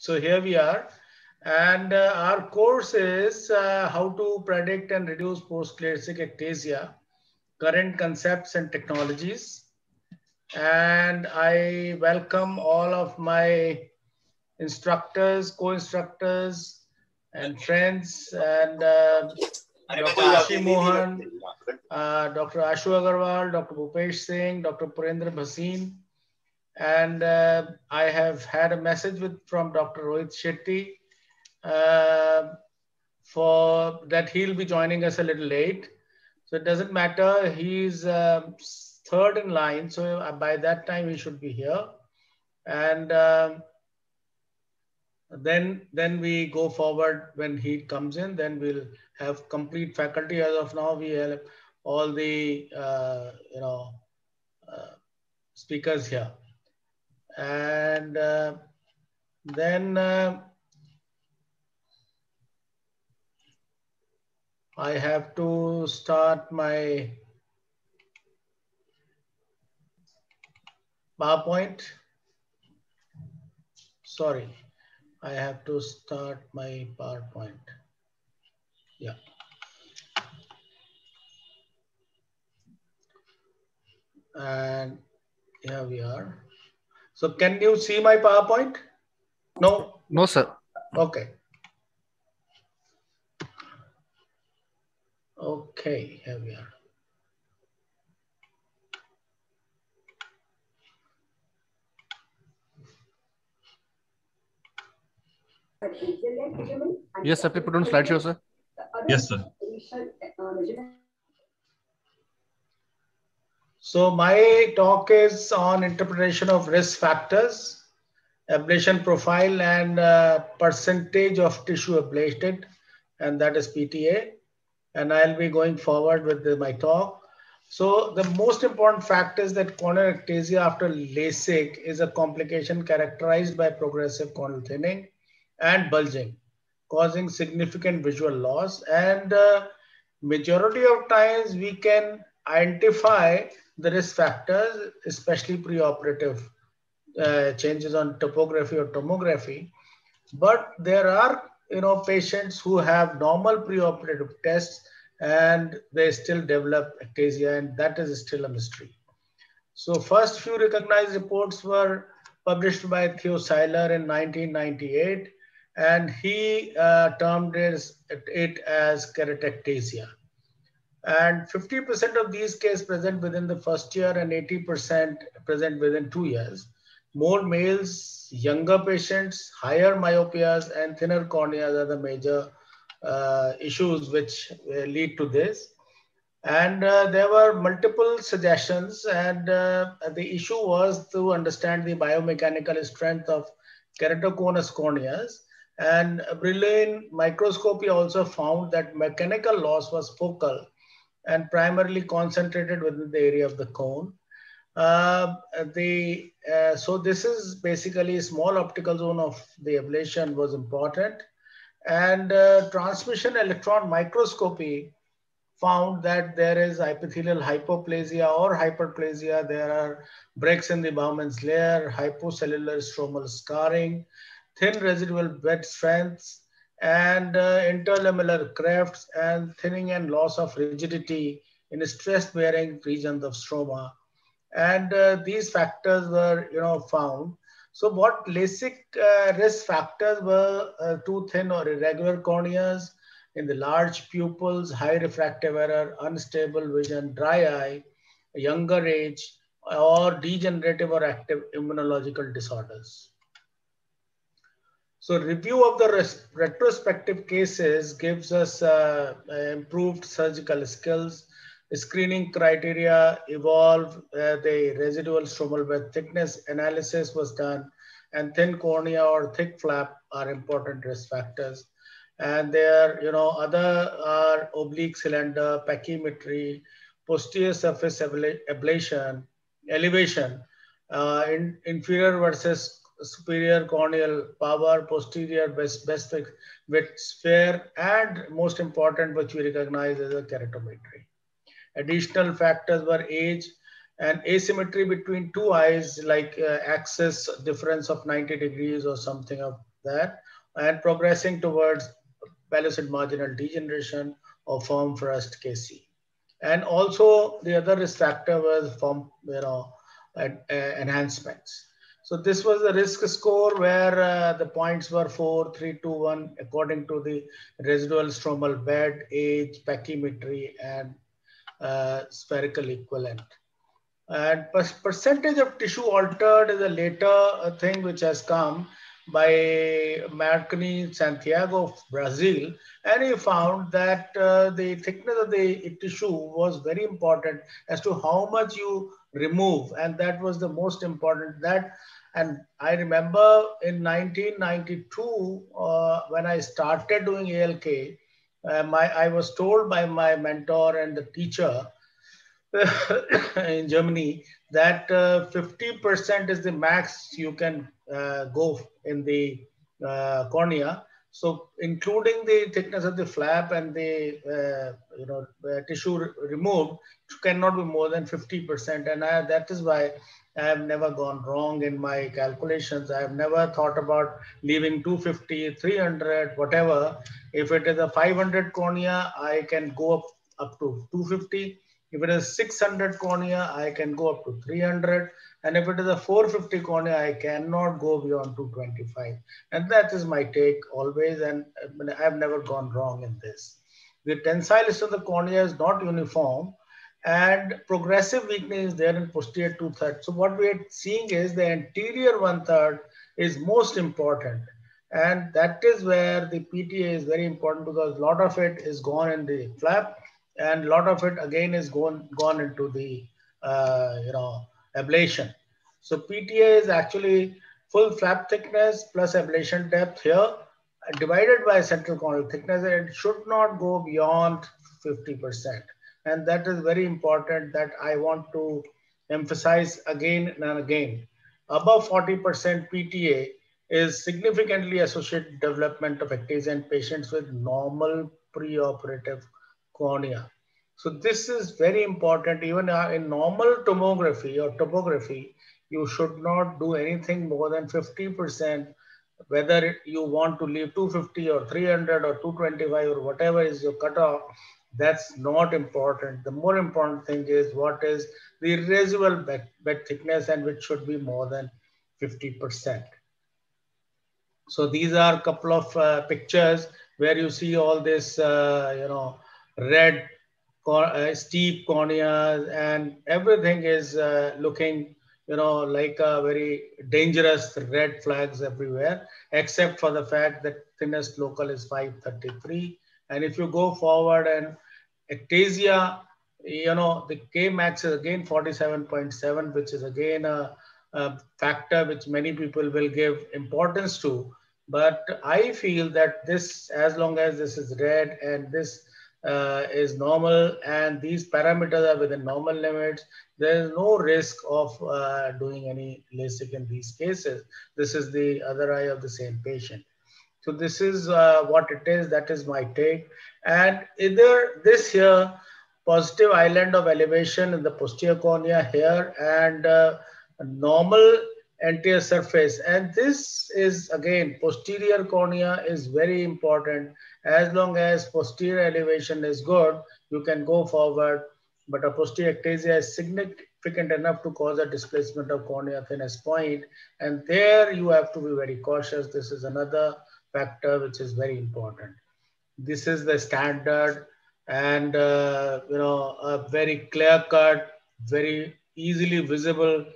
So here we are. And uh, our course is uh, how to predict and reduce post-LASIK ectasia, current concepts and technologies. And I welcome all of my instructors, co-instructors, and friends, and uh, Dr. Rishi Mohan, uh, Dr. Ashu Agarwal, Dr. Bhupesh Singh, Dr. Purendra Bhasin. And uh, I have had a message with, from Dr. Rohit Shetty uh, for that he'll be joining us a little late. So it doesn't matter. He's um, third in line. So by that time, he should be here. And um, then then we go forward when he comes in then we'll have complete faculty as of now we have all the uh, you know uh, speakers here and uh, then uh, I have to start my PowerPoint sorry I have to start my PowerPoint. Yeah. And here we are. So can you see my PowerPoint? No? No, sir. Okay. Okay, here we are. Yes, sir. Please put on slideshow, sir. Yes, sir. So my talk is on interpretation of risk factors, ablation profile and uh, percentage of tissue ablated, and that is PTA. And I'll be going forward with the, my talk. So the most important fact is that corneal ectasia after LASIK is a complication characterized by progressive corneal thinning and bulging, causing significant visual loss. And uh, majority of times we can identify the risk factors, especially preoperative uh, changes on topography or tomography. But there are you know patients who have normal preoperative tests and they still develop ectasia, and that is still a mystery. So first few recognized reports were published by Theo Seiler in 1998 and he uh, termed it, it as keratectasia. And 50% of these cases present within the first year and 80% present within two years. More males, younger patients, higher myopias, and thinner corneas are the major uh, issues which uh, lead to this. And uh, there were multiple suggestions, and uh, the issue was to understand the biomechanical strength of keratoconus corneas and Brillouin microscopy also found that mechanical loss was focal and primarily concentrated within the area of the cone. Uh, the, uh, so this is basically a small optical zone of the ablation was important. And uh, transmission electron microscopy found that there is epithelial hypoplasia or hyperplasia. There are breaks in the Bowman's layer, hypocellular stromal scarring, thin residual bed strengths, and uh, interlamellar crafts and thinning and loss of rigidity in stress-bearing regions of stroma. And uh, these factors were, you know, found. So what LASIK uh, risk factors were uh, too thin or irregular corneas in the large pupils, high refractive error, unstable vision, dry eye, younger age, or degenerative or active immunological disorders. So review of the retrospective cases gives us uh, improved surgical skills. Screening criteria evolved. Uh, the residual stromal bed thickness analysis was done and thin cornea or thick flap are important risk factors. And there, you know, other are oblique cylinder, pachymetry, posterior surface ablation, elevation, uh, in, inferior versus superior corneal power, posterior best, best with sphere, and most important, which we recognize as a keratometry. Additional factors were age and asymmetry between two eyes, like uh, axis difference of 90 degrees or something of that and progressing towards pellucid marginal degeneration or forme fruste KC. And also the other risk factor was from, you know, uh, enhancements. So this was the risk score where uh, the points were four, three, two, one, according to the residual stromal bed, age, pachymetry, and uh, spherical equivalent. And percentage of tissue altered is a later uh, thing which has come by Marcony Santhiago of Brazil. And he found that uh, the thickness of the tissue was very important as to how much you remove. And that was the most important that. And I remember in 1992, uh, when I started doing ALK, uh, my, I was told by my mentor and the teacher in Germany that 50% uh, is the max you can uh, go in the uh, cornea. So including the thickness of the flap and the you know tissue re removed cannot be more than 50%. And I, that is why I have never gone wrong in my calculations. I have never thought about leaving 250, 300, whatever. If it is a 500 cornea, I can go up, up to 250. If it is 600 cornea, I can go up to 300. And if it is a 450 cornea, I cannot go beyond 225. And that is my take always. And I've never gone wrong in this. The tensile strength of the cornea is not uniform and progressive weakness is there in posterior two thirds. So what we are seeing is the anterior one third is most important. And that is where the PTA is very important because a lot of it is gone in the flap and a lot of it again is gone gone into the uh, you know ablation. So PTA is actually full flap thickness plus ablation depth here divided by central corneal thickness. It should not go beyond 50%. And that is very important that I want to emphasize again and again. Above 40% PTA is significantly associated development of ectasia in patients with normal preoperative cornea. So this is very important. Even uh, in normal tomography or topography, you should not do anything more than 50%, whether you want to leave 250 or 300 or 225 or whatever is your cutoff, that's not important. The more important thing is what is the residual bed, bed thickness and which should be more than 50%. So these are a couple of uh, pictures where you see all this, uh, you know, red uh, steep corneas and everything is uh, looking you know like a very dangerous red flags everywhere except for the fact that thinnest local is 533 and if you go forward and ectasia you know the k max is again 47.7 which is again a, a factor which many people will give importance to but i feel that this as long as this is red and this uh, is normal and these parameters are within normal limits, there is no risk of uh, doing any LASIK in these cases. This is the other eye of the same patient. So this is uh, what it is. That is my take. And either this here, positive island of elevation in the posterior cornea here and uh, normal anterior surface. And this is again, posterior cornea is very important. As long as posterior elevation is good, you can go forward. But a posterior ectasia is significant enough to cause a displacement of cornea thinnest point. And there you have to be very cautious. This is another factor which is very important. This is the standard and uh, you know a very clear cut, very easily visible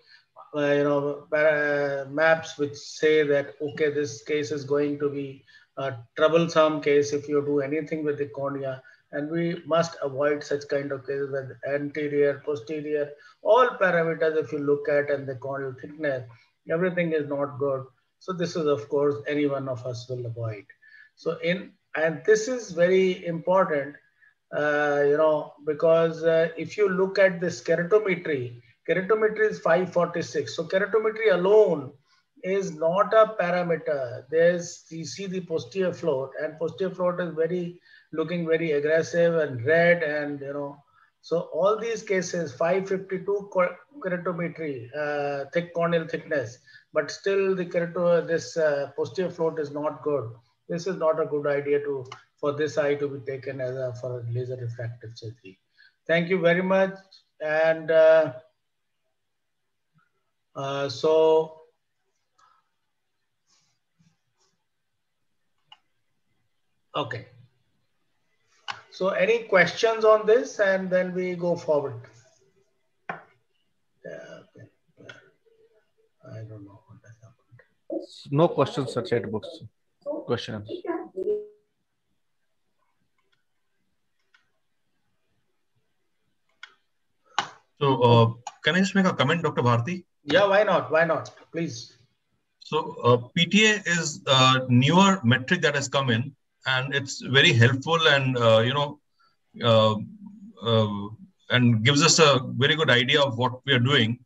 uh, you know, uh, maps which say that, okay, this case is going to be a troublesome case if you do anything with the cornea. And we must avoid such kind of cases with anterior, posterior, all parameters if you look at and the corneal thickness, everything is not good. So this is, of course, any one of us will avoid. So in, and this is very important, uh, you know, because uh, if you look at this keratometry, Keratometry is 546. So keratometry alone is not a parameter. There's, you see the posterior float and posterior float is very, looking very aggressive and red and, you know, so all these cases, 552 keratometry, uh, thick corneal thickness, but still the this uh, posterior float is not good. This is not a good idea to for this eye to be taken as a for a laser refractive surgery. Thank you very much. And uh, uh, so Okay. So any questions on this and then we go forward. Yeah, okay. I don't know what has happened. No questions, sir. Chat box. Questions. So uh, can I just make a comment, Dr. Bharti? Yeah, why not? Why not? Please. So uh, PTA is a newer metric that has come in and it's very helpful and uh, you know uh, uh, and gives us a very good idea of what we are doing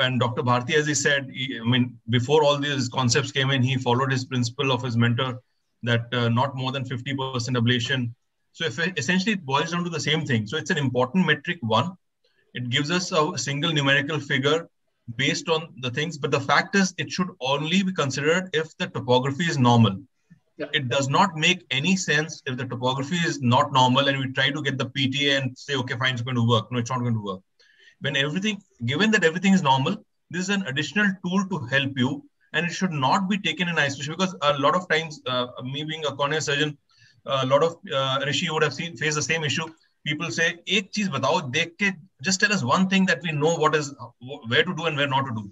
and dr bharti as he said he, i mean before all these concepts came in he followed his principle of his mentor that uh, not more than 50% ablation so if essentially it boils down to the same thing so it's an important metric one it gives us a single numerical figure based on the things but the fact is it should only be considered if the topography is normal yeah. it does not make any sense if the topography is not normal and we try to get the PTA and say, okay, fine, it's going to work. No, it's not going to work. When everything, given that everything is normal, this is an additional tool to help you and it should not be taken in isolation because a lot of times, uh, me being a cornea surgeon, a lot of uh, Rishi would have seen face the same issue. People say, "Ek cheez batao, dekh just tell us one thing that we know what is where to do and where not to do."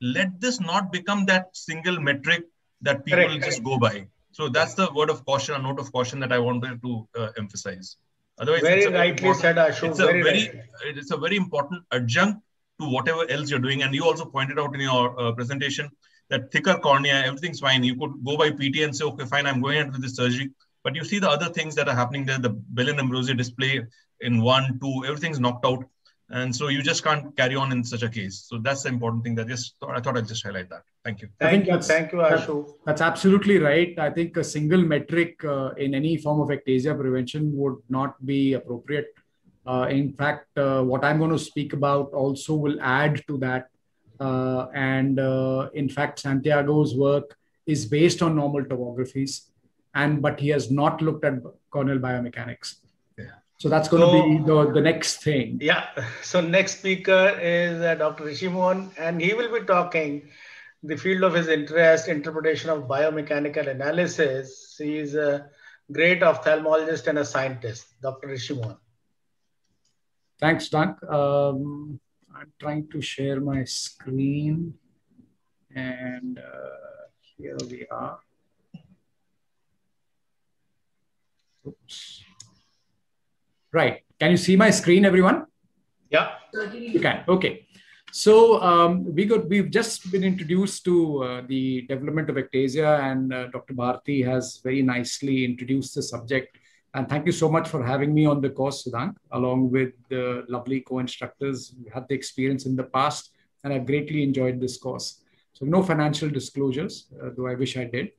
Let this not become that single metric that people correct, just correct. go by. So that's the word of caution, a note of caution that I wanted to uh, emphasize. Otherwise, very rightly said, Ashu. It's very a very, it's a very important adjunct to whatever else you're doing. And you also pointed out in your uh, presentation that thicker cornea, everything's fine. You could go by PT and say, okay, fine, I'm going into this surgery. But you see the other things that are happening there, the Belin-Ambrosio display in one, two, everything's knocked out and so you just can't carry on in such a case. So that's the important thing that just i thought i'd just highlight that. Thank you. Thank you. thank you ashu. that's absolutely right. I think a single metric uh, in any form of ectasia prevention would not be appropriate. Uh, in fact uh, what i'm going to speak about also will add to that. Uh, and uh, in fact santhiago's work is based on normal topographies and but he has not looked at corneal biomechanics so that's going so, to be the, the next thing. Yeah. So next speaker is uh, Dr. Rishi Mohan, and he will be talking the field of his interest, interpretation of biomechanical analysis. He is a great ophthalmologist and a scientist, Dr. Rishi Mohan. Thanks, Doug. Um, I'm trying to share my screen, and uh, here we are. Oops. Right. Can you see my screen, everyone? Yeah. You can. Okay. So um, we got we've just been introduced to uh, the development of ectasia, and uh, Dr. Bharti has very nicely introduced the subject. And thank you so much for having me on the course, Sudhank, along with the lovely co-instructors. We had the experience in the past, and I've greatly enjoyed this course. So no financial disclosures, uh, though I wish I did.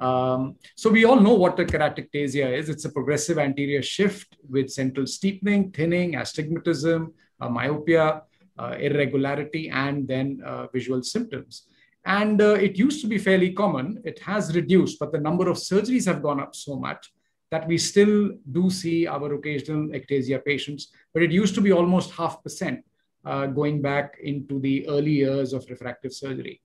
Um, so we all know what the keratectasia is. It's a progressive anterior shift with central steepening, thinning, astigmatism, uh, myopia, uh, irregularity, and then uh, visual symptoms. And uh, it used to be fairly common. It has reduced, but the number of surgeries have gone up so much that we still do see our occasional ectasia patients. But it used to be almost half percent uh, going back into the early years of refractive surgery.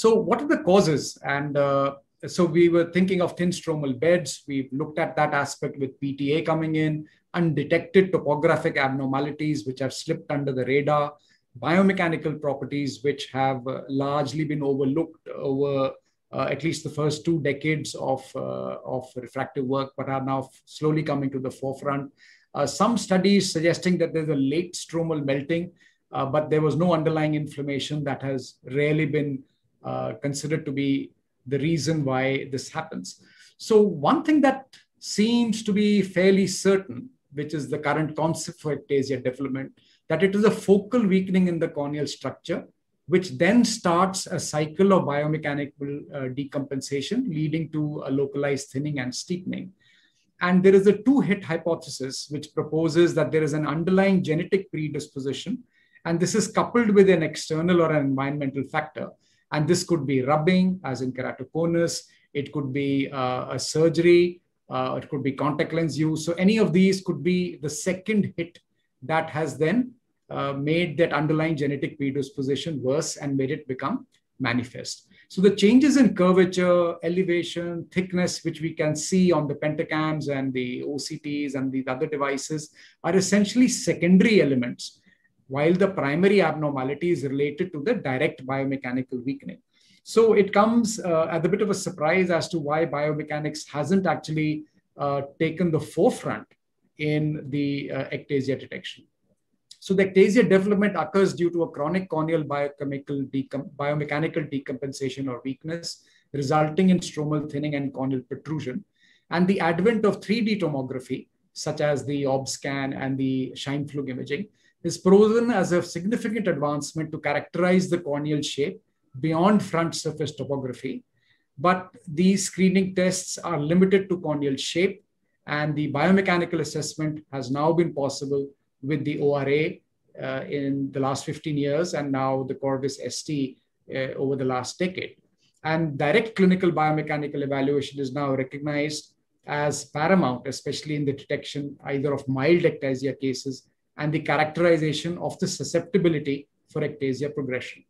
So, what are the causes? And uh, so, we were thinking of thin stromal beds. We've looked at that aspect with PTA coming in, undetected topographic abnormalities which have slipped under the radar, biomechanical properties which have uh, largely been overlooked over uh, at least the first two decades of, uh, of refractive work, but are now slowly coming to the forefront. Uh, some studies suggesting that there's a late stromal melting, uh, but there was no underlying inflammation that has rarely been considered to be the reason why this happens. So, one thing that seems to be fairly certain, which is the current concept for ectasia development, that it is a focal weakening in the corneal structure, which then starts a cycle of biomechanical uh, decompensation, leading to a localized thinning and steepening. And there is a two hit hypothesis, which proposes that there is an underlying genetic predisposition. And this is coupled with an external or an environmental factor And this could be rubbing, as in keratoconus. It could be uh, a surgery. Uh, it could be contact lens use. So any of these could be the second hit that has then uh, made that underlying genetic predisposition worse and made it become manifest. So the changes in curvature, elevation, thickness, which we can see on the pentacams and the OCTs and the other devices are essentially secondary elements, while the primary abnormality is related to the direct biomechanical weakening. So it comes uh, at a bit of a surprise as to why biomechanics hasn't actually uh, taken the forefront in the uh, ectasia detection. So the ectasia development occurs due to a chronic corneal biochemical decom biomechanical decompensation or weakness, resulting in stromal thinning and corneal protrusion. And the advent of 3D tomography, such as the Orbscan and the Scheimpflug imaging, is proven as a significant advancement to characterize the corneal shape beyond front surface topography. But these screening tests are limited to corneal shape, and the biomechanical assessment has now been possible with the ORA uh, in the last 15 years and now the Corvis ST uh, over the last decade. And direct clinical biomechanical evaluation is now recognized as paramount, especially in the detection either of mild ectasia cases and the characterization of the susceptibility for ectasia progression.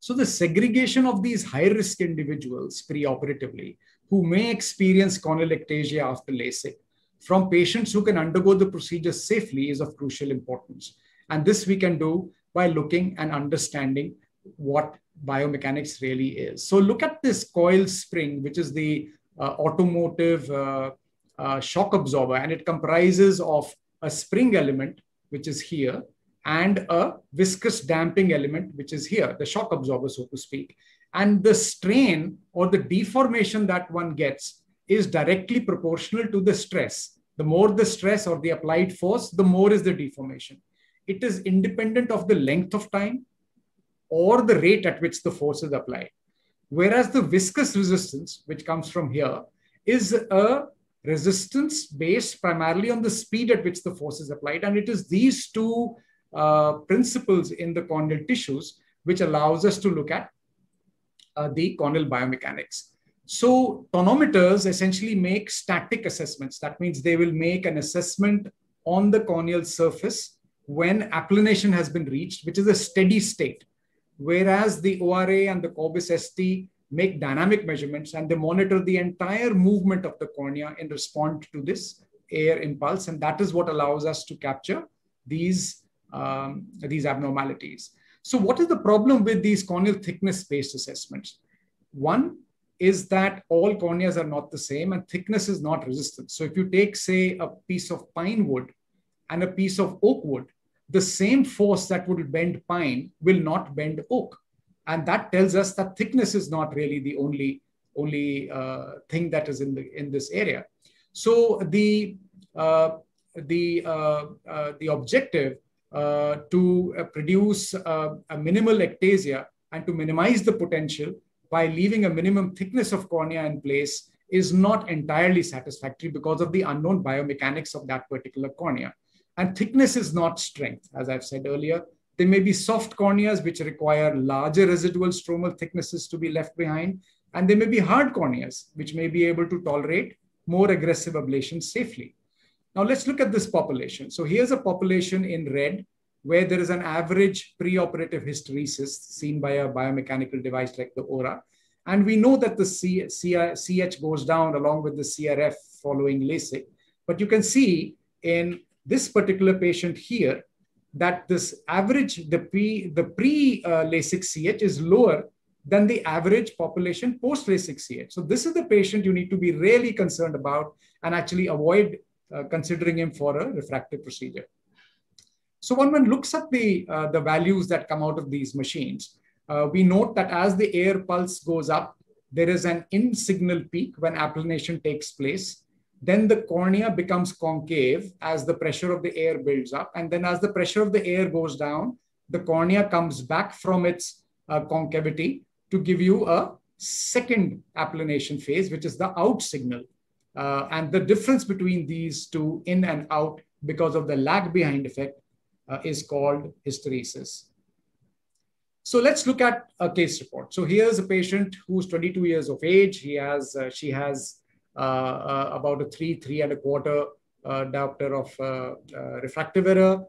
So the segregation of these high-risk individuals preoperatively who may experience corneal ectasia after LASIK from patients who can undergo the procedure safely is of crucial importance. And this we can do by looking and understanding what biomechanics really is. So look at this coil spring, which is the uh, automotive uh, uh, shock absorber, and it comprises of a spring element, which is here, and a viscous damping element, which is here, the shock absorber, so to speak. And the strain or the deformation that one gets is directly proportional to the stress. The more the stress or the applied force, the more is the deformation. It is independent of the length of time or the rate at which the force is applied. Whereas the viscous resistance, which comes from here, is a resistance based primarily on the speed at which the force is applied. And it is these two uh, principles in the corneal tissues which allows us to look at uh, the corneal biomechanics. So tonometers essentially make static assessments. That means they will make an assessment on the corneal surface when applanation has been reached, which is a steady state. Whereas the ORA and the Corvis ST make dynamic measurements and they monitor the entire movement of the cornea in response to this air impulse. And that is what allows us to capture these, um, these abnormalities. So what is the problem with these corneal thickness based assessments? One, is that all corneas are not the same and thickness is not resistant. So if you take, say, a piece of pine wood and a piece of oak wood, the same force that would bend pine will not bend oak. And that tells us that thickness is not really the only, only uh, thing that is in, the, in this area. So the, uh, the, uh, uh the objective uh, to produce a minimal ectasia and to minimize the potential by leaving a minimum thickness of cornea in place is not entirely satisfactory because of the unknown biomechanics of that particular cornea. And thickness is not strength, as I've said earlier. There may be soft corneas which require larger residual stromal thicknesses to be left behind. And there may be hard corneas which may be able to tolerate more aggressive ablation safely. Now let's look at this population. So here's a population in red where there is an average preoperative hysteresis seen by a biomechanical device like the ORA. And we know that the C, C, CH goes down along with the CRF following LASIK. But you can see in this particular patient here that this average, the pre, the pre-LASIK CH is lower than the average population post-LASIK CH. So this is the patient you need to be really concerned about and actually avoid uh, considering him for a refractive procedure. So when one looks at the, uh, the values that come out of these machines, uh, we note that as the air pulse goes up, there is an in signal peak when applanation takes place. Then the cornea becomes concave as the pressure of the air builds up. And then as the pressure of the air goes down, the cornea comes back from its uh, concavity to give you a second applanation phase, which is the out signal. Uh, and the difference between these two in and out because of the lag behind effect uh, is called hysteresis. So let's look at a case report. So here's a patient who's 22 years of age. He has, uh, she has Uh, uh, about a three, three and a quarter uh, diopter of uh, refractive error.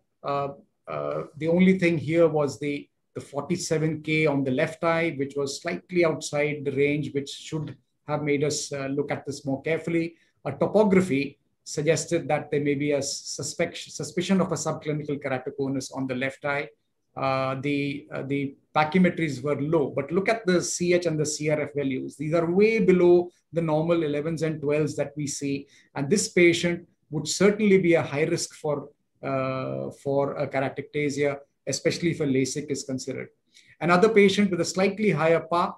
the only thing here was the, the 47K on the left eye, which was slightly outside the range, which should have made us look at this more carefully. A topography suggested that there may be a suspicion of a subclinical keratoconus on the left eye. Uh, the uh, the pachymetries were low. But look at the CH and the CRF values. These are way below the normal 11s and 12s that we see. And this patient would certainly be a high risk for, uh, for a keratoectasia, especially if a LASIK is considered. Another patient with a slightly higher PA,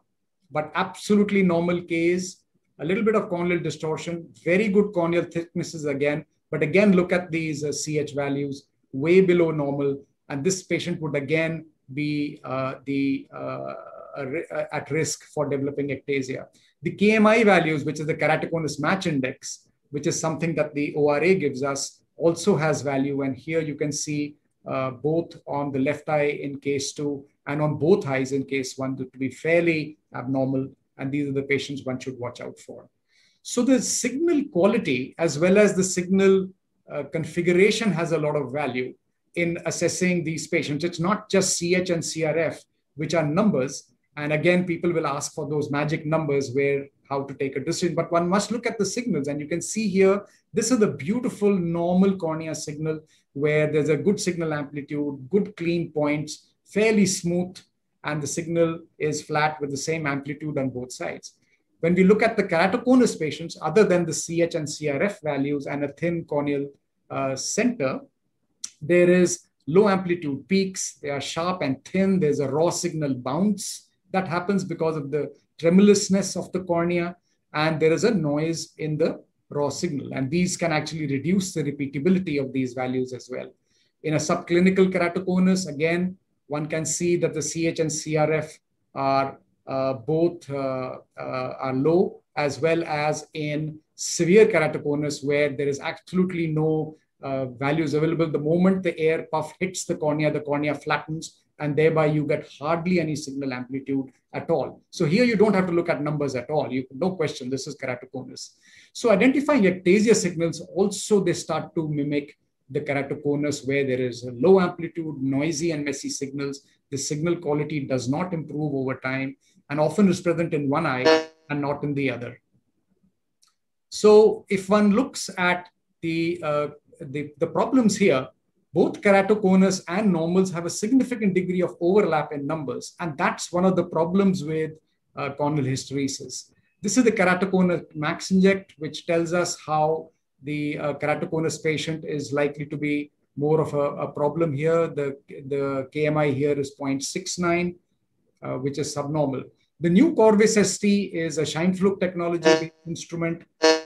but absolutely normal case, a little bit of corneal distortion, very good corneal thicknesses again. But again, look at these uh, CH values way below normal. And this patient would again be uh, the uh, uh, at risk for developing ectasia. The KMI values, which is the keratoconus match index, which is something that the ORA gives us, also has value. And here you can see uh, both on the left eye in case two and on both eyes in case one to be fairly abnormal. And these are the patients one should watch out for. So the signal quality as well as the signal uh, configuration has a lot of value in assessing these patients. It's not just CH and CRF, which are numbers. And again, people will ask for those magic numbers where how to take a decision, but one must look at the signals. And you can see here, this is the beautiful normal cornea signal where there's a good signal amplitude, good clean points, fairly smooth, and the signal is flat with the same amplitude on both sides. When we look at the keratoconus patients, other than the CH and CRF values and a thin corneal uh, center, there is low amplitude peaks. They are sharp and thin. There's a raw signal bounce that happens because of the tremulousness of the cornea. And there is a noise in the raw signal. And these can actually reduce the repeatability of these values as well. In a subclinical keratoconus, again, one can see that the CH and CRF are uh, both uh, uh, are low, as well as in severe keratoconus, where there is absolutely no uh, values available. The moment the air puff hits the cornea, the cornea flattens, and thereby you get hardly any signal amplitude at all. So here you don't have to look at numbers at all. You no question, this is keratoconus. So identifying ectasia signals also they start to mimic the keratoconus where there is a low amplitude, noisy and messy signals. The signal quality does not improve over time and often is present in one eye and not in the other. So if one looks at the uh, the, the problems here, both keratoconus and normals have a significant degree of overlap in numbers. And that's one of the problems with uh, corneal hysteresis. This is the keratoconus match index, which tells us how the uh, keratoconus patient is likely to be more of a, a, problem here. The, the KMI here is 0.69, uh, which is subnormal. The new Corvis ST is a Scheimpflug technology instrument,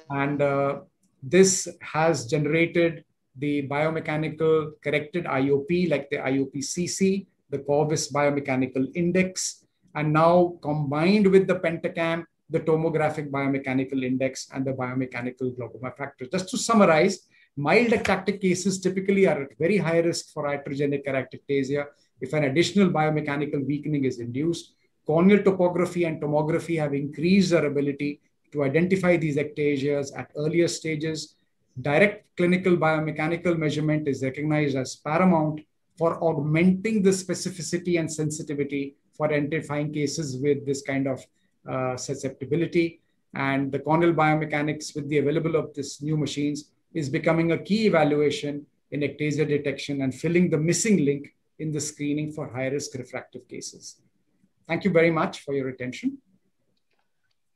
and uh, this has generated the biomechanical corrected IOP, like the IOP-CC, the Corvis biomechanical index, and now combined with the Pentacam, the tomographic biomechanical index and the biomechanical glaucoma factor. Just to summarize, mild ectatic cases typically are at very high risk for iatrogenic keratoectasia. If an additional biomechanical weakening is induced, corneal topography and tomography have increased their ability to identify these ectasias at earlier stages. Direct clinical biomechanical measurement is recognized as paramount for augmenting the specificity and sensitivity for identifying cases with this kind of uh, susceptibility. And the corneal biomechanics with the available of this new machines is becoming a key evaluation in ectasia detection and filling the missing link in the screening for high risk refractive cases. Thank you very much for your attention.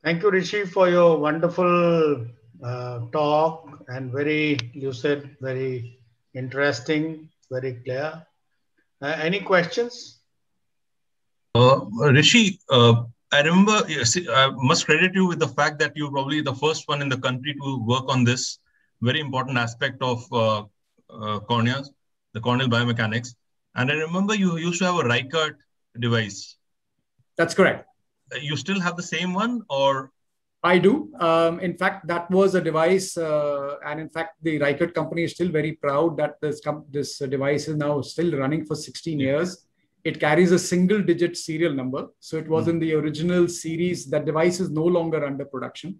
Thank you, Rishi, for your wonderful uh, talk and very lucid, very interesting, very clear. Uh, any questions? Uh, Rishi, uh, I remember, I must credit you with the fact that you're probably the first one in the country to work on this very important aspect of uh, uh, corneas, the corneal biomechanics. And I remember you used to have a Reichert device. That's correct you still have the same one or I do. Um, in fact, that was a device, uh, and in fact, the Reichert company is still very proud that this this device is now still running for 16 years. It carries a single digit serial number. So it was mm. in the original series. That device is no longer under production.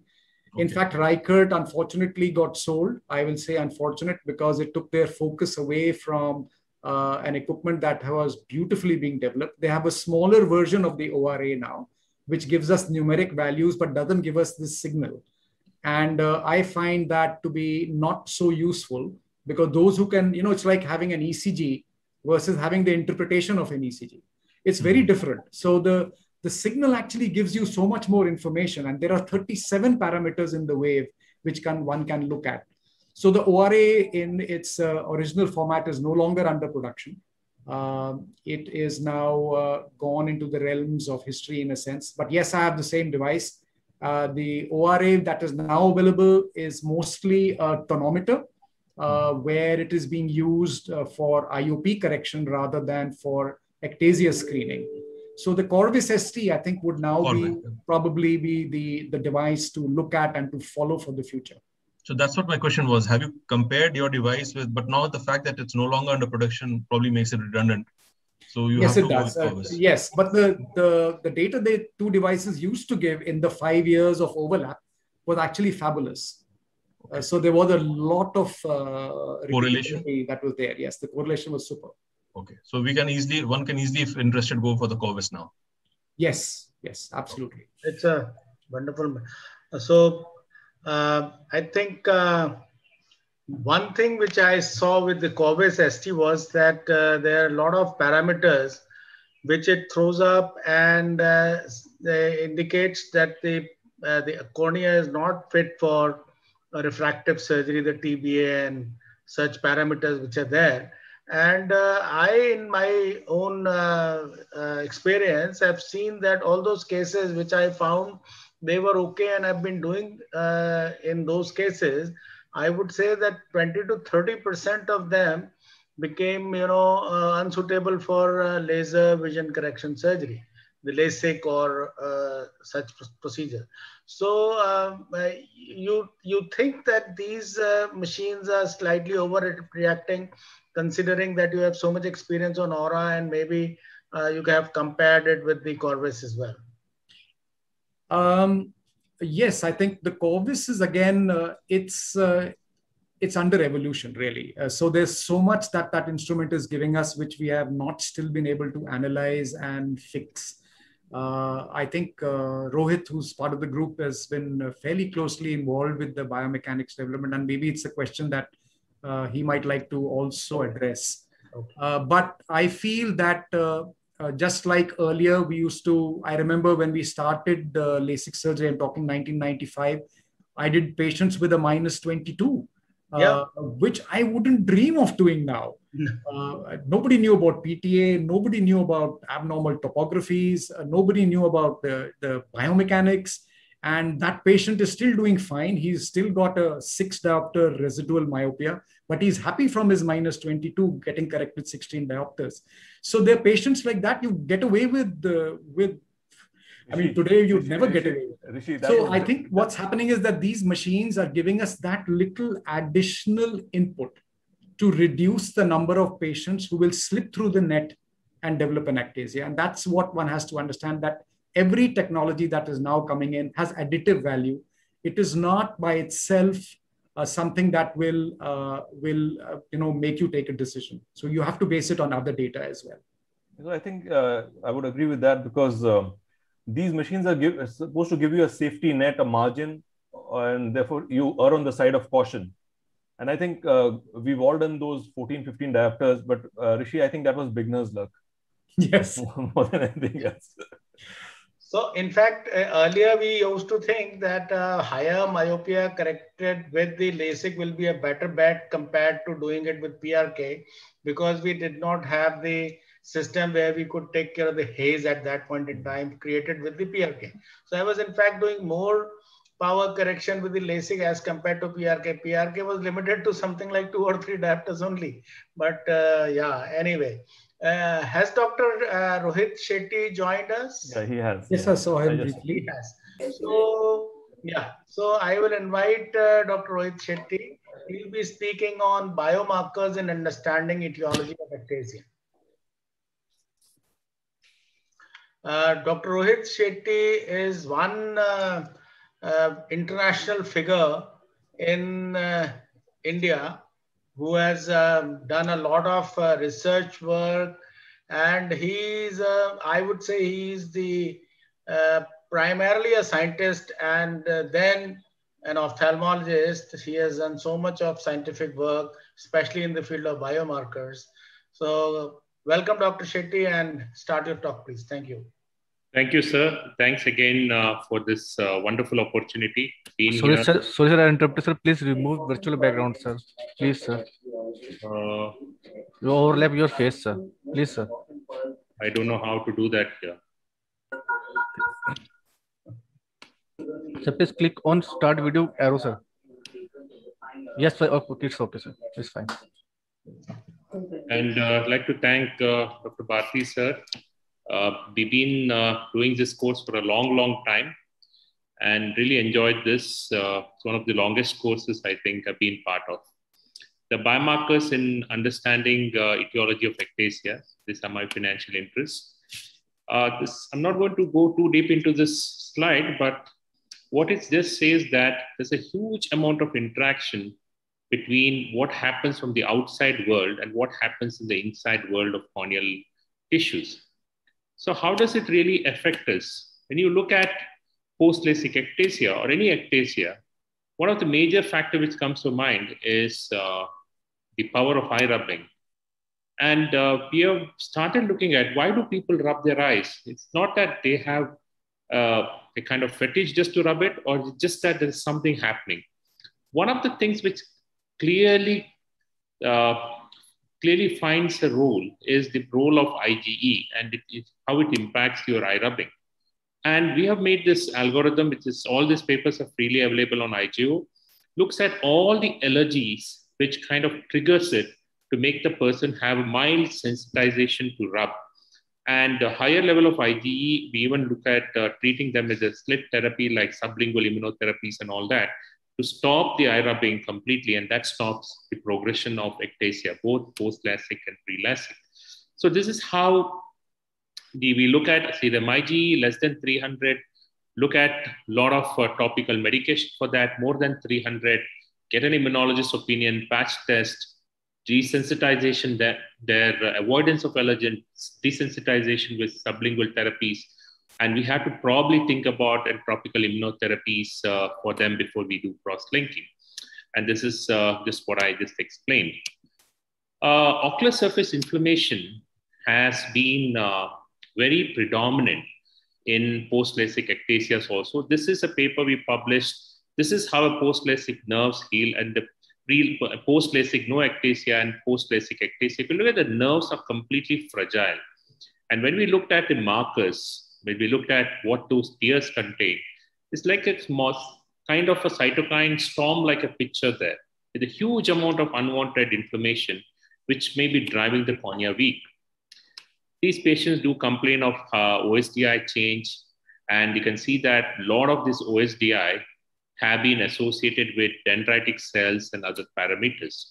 Okay. In fact, Reichert unfortunately got sold. I will say unfortunate because it took their focus away from uh, an equipment that was beautifully being developed. They have a smaller version of the ORA now, which gives us numeric values but doesn't give us this signal. And uh, I find that to be not so useful because those who can, you know, it's like having an ECG versus having the interpretation of an ECG. It's very mm-hmm. different. So the the signal actually gives you so much more information, and there are 37 parameters in the wave which can one can look at. So the ORA in its uh, original format is no longer under production. Uh, it is now uh, gone into the realms of history in a sense. But yes, I have the same device. Uh, the ORA that is now available is mostly a tonometer, uh, where it is being used uh, for IOP correction rather than for ectasia screening. So the Corvis ST, I think, would now be probably be the, the device to look at and to follow for the future. So that's what my question was. Have you compared your device with, but now the fact that it's no longer under production probably makes it redundant. So you yes, it does. Uh, yes, but the, the the data the two devices used to give in the five years of overlap was actually fabulous. Okay. Uh, so there was a lot of uh, correlation that was there. Yes, the correlation was super. Okay, so we can easily one can easily, if interested, go for the Corvis now. Yes, yes, absolutely. It's a wonderful. So uh, I think uh, one thing which I saw with the Corvis ST was that uh, there are a lot of parameters which it throws up and uh, indicates that the uh, the cornea is not fit for refractive surgery, the TBA and such parameters which are there. And uh, I, in my own experience, have seen that all those cases which I found they were okay and I've been doing uh, in those cases, I would say that 20 to 30% of them became, you know, uh, unsuitable for uh, laser vision correction surgery, the LASIK or uh, such procedure. So um, uh, you you think that these uh, machines are slightly overreacting, considering that you have so much experience on ORA and maybe you have compared it with the Corvis as well. Um, yes, I think the Corvis is again, uh, it's uh, it's under evolution really. Uh, so there's so much that that instrument is giving us, which we have not still been able to analyze and fix. Uh, I think uh, Rohit, who's part of the group, has been uh, fairly closely involved with the biomechanics development, and maybe it's a question that he might like to also address. Okay. but I feel that uh, just like earlier, we used to, I remember when we started the LASIK surgery, I'm talking 1995, I did patients with a minus 22, uh, yeah. which I wouldn't dream of doing now. Uh, nobody knew about PTA, nobody knew about abnormal topographies, uh, nobody knew about the, the biomechanics and that patient is still doing fine. He's still got a six diopter residual myopia, but he's happy from his minus 22 getting corrected 16 diopters. So there are patients like that you get away with uh, with. I mean, today you'd never get away. Rishi, so I think what's happening is that these machines are giving us that little additional input to reduce the number of patients who will slip through the net and develop an ectasia. And that's what one has to understand that every technology that is now coming in has additive value. It is not by itself uh, something that will uh, will uh, you know make you take a decision. So you have to base it on other data as well. So I think uh, I would agree with that because um, these machines are give, supposed to give you a safety net, a margin, and therefore you are on the side of caution. And I think uh, we've all done those 14, 15 diopters, but uh, Rishi, I think that was beginner's luck. Yes. More than anything else. So in fact, uh, earlier we used to think that uh, higher myopia corrected with the LASIK will be a better bet compared to doing it with PRK because we did not have the system where we could take care of the haze at that point in time created with the PRK. So I was in fact doing more power correction with the LASIK as compared to PRK. PRK was limited to something like two or three diopters only. But uh, yeah, anyway. Uh, has Dr. Uh, Rohit Shetty joined us? Yeah, he has. Yes, yeah. I saw him briefly. So, yeah, so I will invite uh, Dr. Rohit Shetty. He'll be speaking on biomarkers and understanding etiology of ectasia. Uh, Dr. Rohit Shetty is one uh, uh, international figure in uh, India who has um, done a lot of uh, research work. And he's, uh, I would say, he's the primarily a scientist and then an ophthalmologist. He has done so much of scientific work, especially in the field of biomarkers. So welcome, Dr. Shetty, and start your talk, please. Thank you. Thank you, sir. Thanks again uh, for this uh, wonderful opportunity. Being sorry, here. sir. Sorry, sir. I interrupted, sir. Please remove virtual background, sir. Please, sir. Uh, you overlap your face, sir. Please, sir. I don't know how to do that here. Sir, please click on start video arrow, sir. Yes, sir. Okay, it's okay, sir. It's fine. And uh, I'd like to thank uh, Dr. Bharti, sir. Uh, we've been uh, doing this course for a long, long time and really enjoyed this. Uh, it's one of the longest courses I think I've been part of. The biomarkers in understanding etiology of ectasia, these are my financial interests. this, I'm not going to go too deep into this slide, but what it just says that there's a huge amount of interaction between what happens from the outside world and what happens in the inside world of corneal tissues. So how does it really affect us? When you look at post-LASIK ectasia or any ectasia, one of the major factors which comes to mind is uh, the power of eye rubbing. And uh, we have started looking at why do people rub their eyes? It's not that they have uh, a kind of fetish just to rub it, or just that there's something happening. One of the things which clearly uh, clearly finds a role is the role of IgE and how it impacts your eye rubbing. And we have made this algorithm, which is all these papers are freely available on IJO, looks at all the allergies which kind of triggers it to make the person have a mild sensitization to rub and the higher level of IgE, we even look at uh, treating them with a slit therapy like sublingual immunotherapies and all that to stop the eye rubbing completely. And that stops the progression of ectasia, both post-LASIK and pre-LASIK. So this is how the, we look at, see the IgE less than 300, look at a lot of uh, topical medication for that, more than 300, get an immunologist opinion, patch test, desensitization, their, their avoidance of allergens, desensitization with sublingual therapies. And we have to probably think about topical immunotherapies uh, for them before we do cross-linking. And this is uh, just what I just explained. Uh, ocular surface inflammation has been uh, very predominant in post-LASIK ectasias also. This is a paper we published. This is how a post-LASIK nerves heal and the real post-LASIK no ectasia and post-LASIK ectasia, if you look at the nerves are completely fragile. And when we looked at the markers, when we looked at what those tears contain, it's like a kind of a cytokine storm like a picture there with a huge amount of unwanted inflammation, which may be driving the cornea weak. These patients do complain of uh, OSDI change, and you can see that a lot of this OSDI have been associated with dendritic cells and other parameters.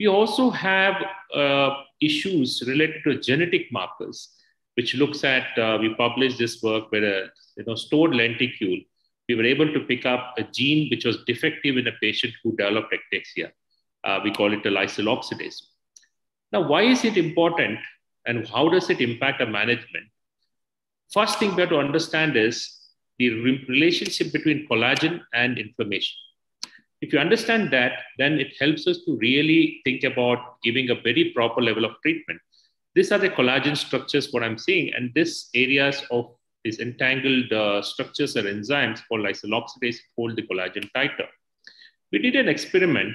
We also have uh, issues related to genetic markers, which looks at, uh, we published this work where a you know, stored lenticule, we were able to pick up a gene which was defective in a patient who developed ectasia. Uh, we call it a lysyl oxidase. Now, why is it important and how does it impact our management? First thing we have to understand is the relationship between collagen and inflammation. If you understand that, then it helps us to really think about giving a very proper level of treatment. These are the collagen structures, what I'm seeing, and this areas of these entangled uh, structures or enzymes called lysyl oxidase hold the collagen tighter. We did an experiment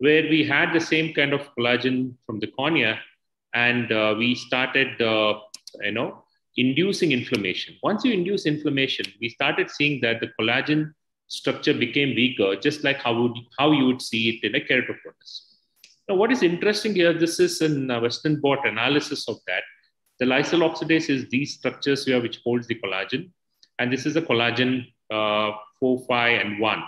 where we had the same kind of collagen from the cornea, and uh, we started, uh, you know, inducing inflammation. Once you induce inflammation, we started seeing that the collagen structure became weaker, just like how, would, how you would see it in a keratoconus. Now, what is interesting here, this is a Western blot analysis of that. The lysyl oxidase is these structures here which holds the collagen, and this is a collagen uh, 4, 5, and 1.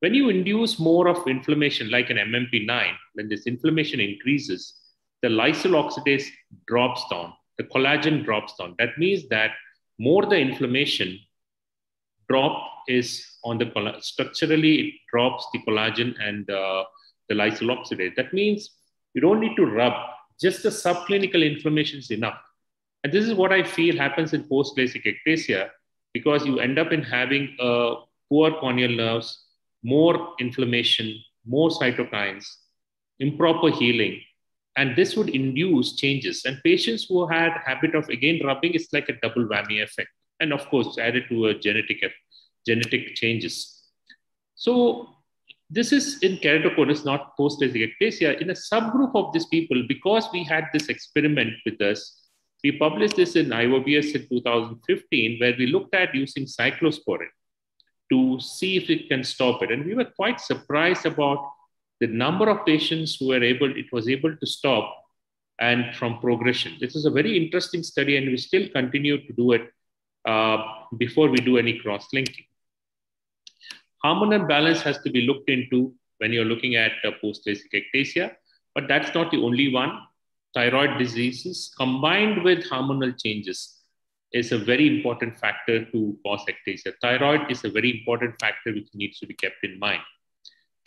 When you induce more of inflammation, like an MMP9, when this inflammation increases, the lysyl oxidase drops down the collagen drops down. That means that more the inflammation drop is on the collagen. structurally it drops the collagen and uh, the lysyl oxidase. That means you don't need to rub, just the subclinical inflammation is enough. And this is what I feel happens in post-LASIK ectasia because you end up in having a poor corneal nerves, more inflammation, more cytokines, improper healing, and this would induce changes. And patients who had habit of again rubbing, it's like a double whammy effect. And of course, added to a genetic genetic changes. So this is in keratoconus, not post-LASIK ectasia. In a subgroup of these people, because we had this experiment with us, we published this in IOVS in 2015, where we looked at using cyclosporin to see if it can stop it. And we were quite surprised about the number of patients who were able, it was able to stop and from progression. This is a very interesting study, and we still continue to do it uh, before we do any cross-linking. Hormonal balance has to be looked into when you're looking at uh, post-LASIK ectasia, but that's not the only one. Thyroid diseases combined with hormonal changes is a very important factor to cause ectasia. Thyroid is a very important factor which needs to be kept in mind.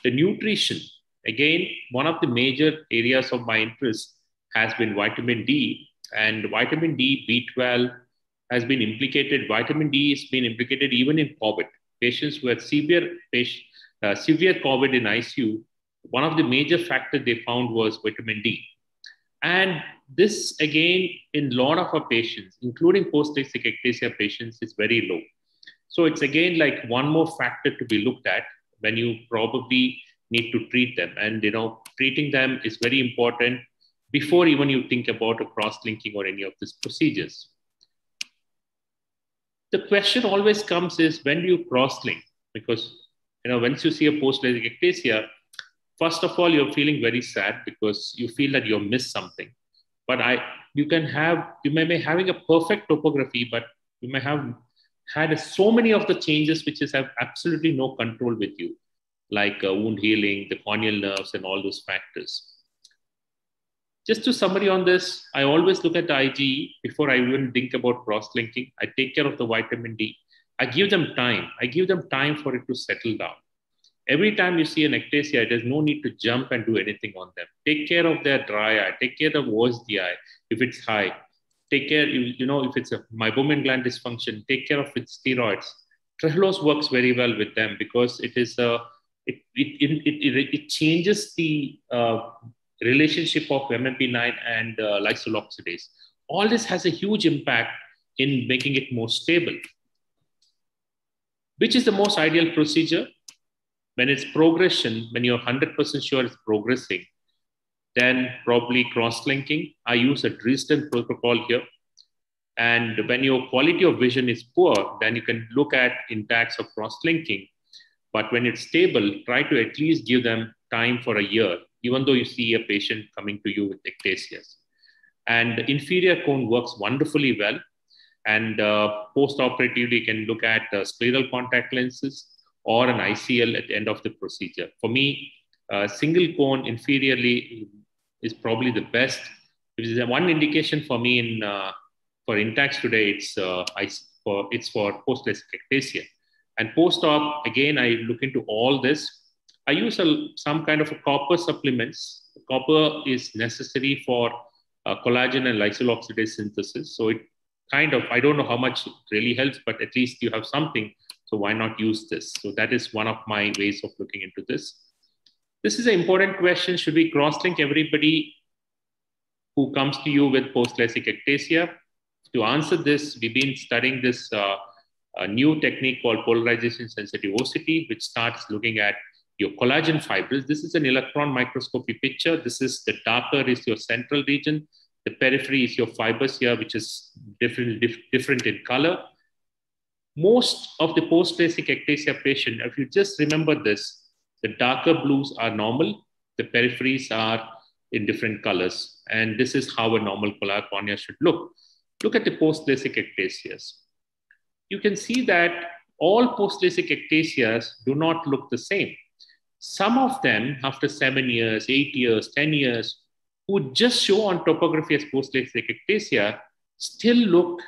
The nutrition, again, one of the major areas of my interest has been vitamin D, and vitamin D, B12 has been implicated. Vitamin D has been implicated even in COVID. Patients who had severe, uh, severe COVID in ICU, one of the major factors they found was vitamin D. And this, again, in a lot of our patients, including post-LASIK ectasia patients, is very low. So it's again like one more factor to be looked at when you probably need to treat them. And you know, treating them is very important before even you think about a cross-linking or any of these procedures. The question always comes is when do you cross-link? Because you know, once you see a post-LASIK ectasia, first of all, you're feeling very sad because you feel that you've missed something. But I, you can have, you may be having a perfect topography, but you may have had so many of the changes which is have absolutely no control with you like uh, wound healing, the corneal nerves, and all those factors. Just to summary on this, I always look at IgE before I even think about cross-linking. I take care of the vitamin D. I give them time. I give them time for it to settle down. Every time you see an ectasia, there's no need to jump and do anything on them. Take care of their dry eye. Take care of the eye if it's high. Take care, you know, if it's a meibomian gland dysfunction, take care of its steroids. Trehalose works very well with them because it is a it, it, it, it, it changes the uh, relationship of MMP9 and uh, lysyl oxidase. All this has a huge impact in making it more stable. Which is the most ideal procedure? When it's progression, when you're 100% sure it's progressing, then probably cross-linking. I use a Dresden protocol here. And when your quality of vision is poor, then you can look at intacs of cross-linking but when it's stable, try to at least give them time for a year, even though you see a patient coming to you with ectasias. And inferior cone works wonderfully well. And uh, post-operatively, you can look at uh, scleral contact lenses or an ICL at the end of the procedure. For me, uh, single cone inferiorly is probably the best. If there's one indication for me in uh, for intacs today, it's uh, for it's for post-LASIK ectasia. And post-op, again, I look into all this. I use a, some kind of a copper supplements. Copper is necessary for uh, collagen and lysyl oxidase synthesis. So it kind of, I don't know how much really helps, but at least you have something. So why not use this? So that is one of my ways of looking into this. This is an important question. Should we cross-link everybody who comes to you with post-LASIK ectasia? To answer this, we've been studying this uh, new technique called polarization sensitivity, which starts looking at your collagen fibers. This is an electron microscopy picture. This is the darker is your central region. The periphery is your fibers here, which is different, dif different in color. Most of the post-LASIK ectasia patient, if you just remember this, the darker blues are normal, the peripheries are in different colors. And this is how a normal cornea should look. Look at the post-LASIK ectasias you can see that all post-LASIK ectasias do not look the same. Some of them, after seven years, eight years, 10 years, who just show on topography as post-LASIK ectasia, still look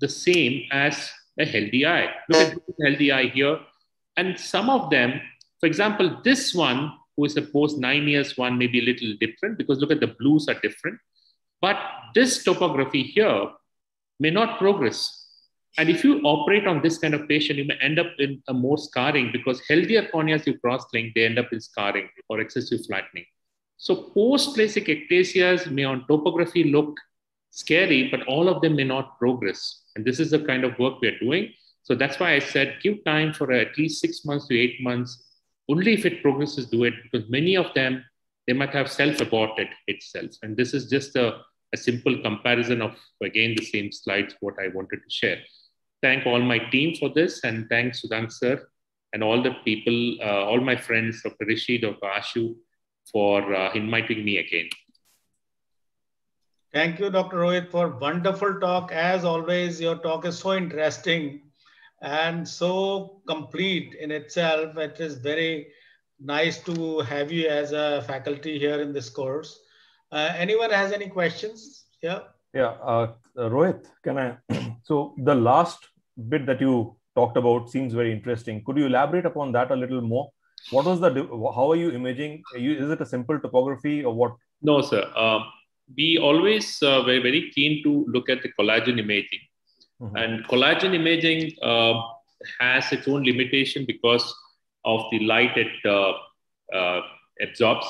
the same as a healthy eye. Look at the healthy eye here. And some of them, for example, this one, who is a post nine years one, may be a little different because look at the blues are different. But this topography here may not progress. And if you operate on this kind of patient, you may end up in a more scarring because healthier corneas you cross-link, they end up in scarring or excessive flattening. So post-LASIK ectasias may on topography look scary, but all of them may not progress. And this is the kind of work we are doing. So that's why I said give time for at least six months to eight months. Only if it progresses, do it, because many of them, they might have self-aborted itself. And this is just a, a simple comparison of, again, the same slides, what I wanted to share thank all my team for this and thank Sudhank sir and all the people, uh, all my friends, Dr. Rishi, Dr. Ashu, for uh, inviting me again. Thank you, Dr. Rohit, for wonderful talk. As always, your talk is so interesting and so complete in itself. It is very nice to have you as a faculty here in this course. Uh, anyone has any questions? Yeah. Yeah, uh, Rohit, can I? so the last bit that you talked about seems very interesting. Could you elaborate upon that a little more? What was the? How are you imaging? Is it a simple topography or what? No, sir. Um, we always uh, were very keen to look at the collagen imaging, mm-hmm. and collagen imaging uh, has its own limitation because of the light it uh, uh absorbs.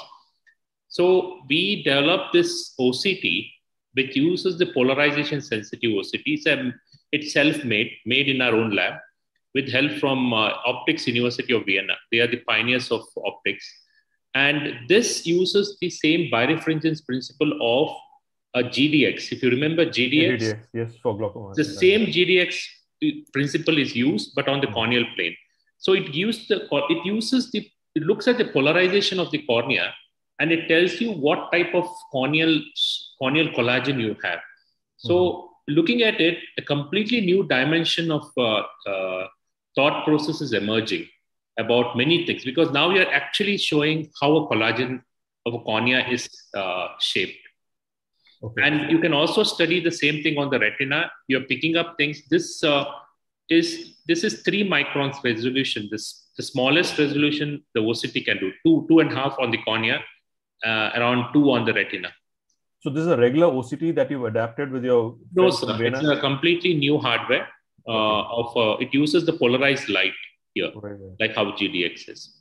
So we developed this OCT which uses the polarization sensitive OCT. It's, a, it's self-made, made in our own lab with help from uh, Optics University of Vienna. They are the pioneers of optics. And this uses the same birefringence principle of a GDX. If you remember GDX, GDX yes, for glaucoma. The same GDX principle is used, but on the corneal plane. So it gives the it uses the it looks at the polarization of the cornea and it tells you what type of corneal corneal collagen you have. So, mm-hmm. Looking at it, a completely new dimension of uh, uh, thought process is emerging about many things because now we are actually showing how a collagen of a cornea is uh, shaped. Okay. And you can also study the same thing on the retina. You're picking up things. This uh, is this is three microns resolution. This the smallest resolution the OCT can do two two and a half on the cornea, uh, around two on the retina. So this is a regular OCT that you've adapted with your. No, sir. It's a completely new hardware. Uh, of uh, it uses the polarized light here, right. like how GDX is.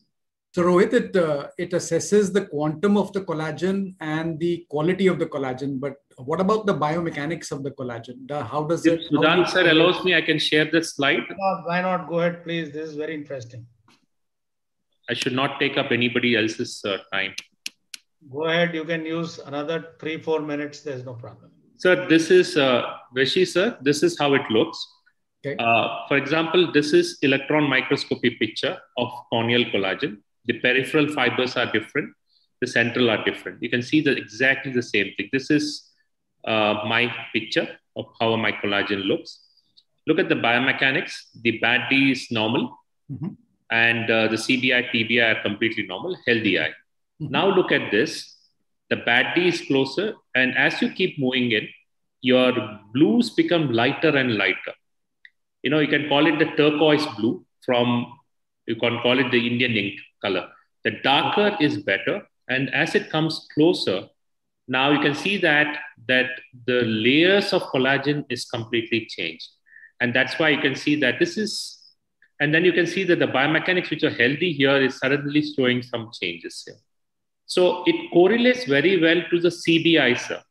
So Rohit, it uh, it assesses the quantum of the collagen and the quality of the collagen, but what about the biomechanics of the collagen? The, how does if it? Sudhank sir allows me, I can share this slide. Why not? Go ahead, please. This is very interesting. I should not take up anybody else's uh, time. Go ahead. You can use another three, four minutes. There's no problem. Sir, this is uh, sir. This is how it looks. Okay. Uh, for example, this is electron microscopy picture of corneal collagen. The peripheral fibers are different. The central are different. You can see that exactly the same thing. This is uh, my picture of how my collagen looks. Look at the biomechanics. The bad D is normal, mm-hmm. and uh, the CBI, TBI are completely normal, healthy eye. Now look at this. The bad D is closer, and as you keep moving in, your blues become lighter and lighter. You know, you can call it the turquoise blue from, you can call it the Indian ink color. The darker is better, and as it comes closer, now you can see that that the layers of collagen is completely changed and that's why you can see that this is and then you can see that the biomechanics which are healthy here is suddenly showing some changes here so it correlates very well to the CBI, sir.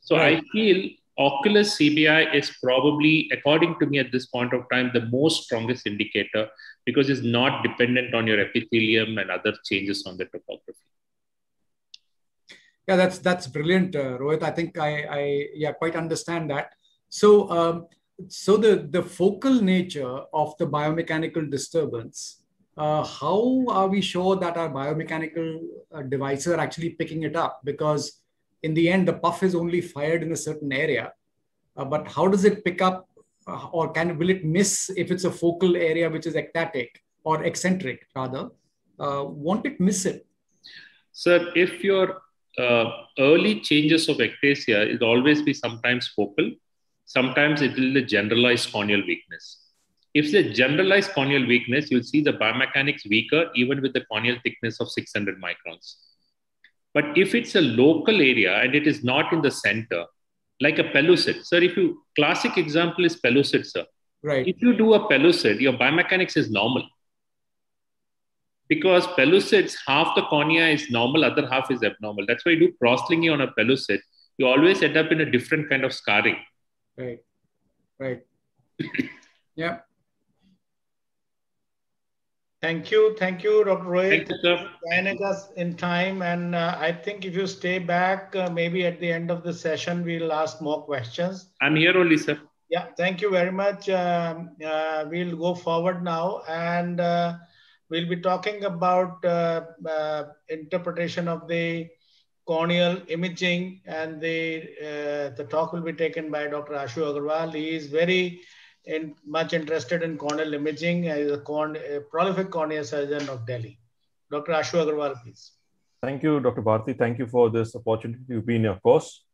So right. I feel Oculus CBI is probably, according to me at this point of time, the most strongest indicator because it's not dependent on your epithelium and other changes on the topography. Yeah, that's that's brilliant, uh, Rohit. I think I, I yeah quite understand that. So um, so the the focal nature of the biomechanical disturbance uh, how are we sure that our biomechanical uh, devices are actually picking it up? Because in the end, the puff is only fired in a certain area. Uh, but how does it pick up, uh, or can will it miss if it's a focal area which is ectatic or eccentric rather? Uh, won't it miss it? Sir, if your uh, early changes of ectasia, it always be sometimes focal, sometimes it will be generalized corneal weakness. If it's a generalized corneal weakness, you'll see the biomechanics weaker even with the corneal thickness of 600 microns. But if it's a local area and it is not in the center, like a pellucid, sir, if you classic example is pellucid, sir. Right. If you do a pellucid, your biomechanics is normal. Because pellucids, half the cornea is normal, other half is abnormal. That's why you do cross-linking on a pellucid. You always end up in a different kind of scarring. Right. Right. yeah. Thank you. Thank you, Dr. Roy. Thank you, sir. Joining us in time. And uh, I think if you stay back, uh, maybe at the end of the session, we'll ask more questions. I'm here only, sir. Yeah, thank you very much. Um, uh, we'll go forward now and uh, we'll be talking about uh, uh, interpretation of the corneal imaging and the, the talk will be taken by Dr. Ashu Agarwal. He is very in, much interested in corneal imaging as a, a prolific cornea surgeon of Delhi. Dr. Ashu Agarwal, please. Thank you, Dr. Bharti. Thank you for this opportunity to be in your course.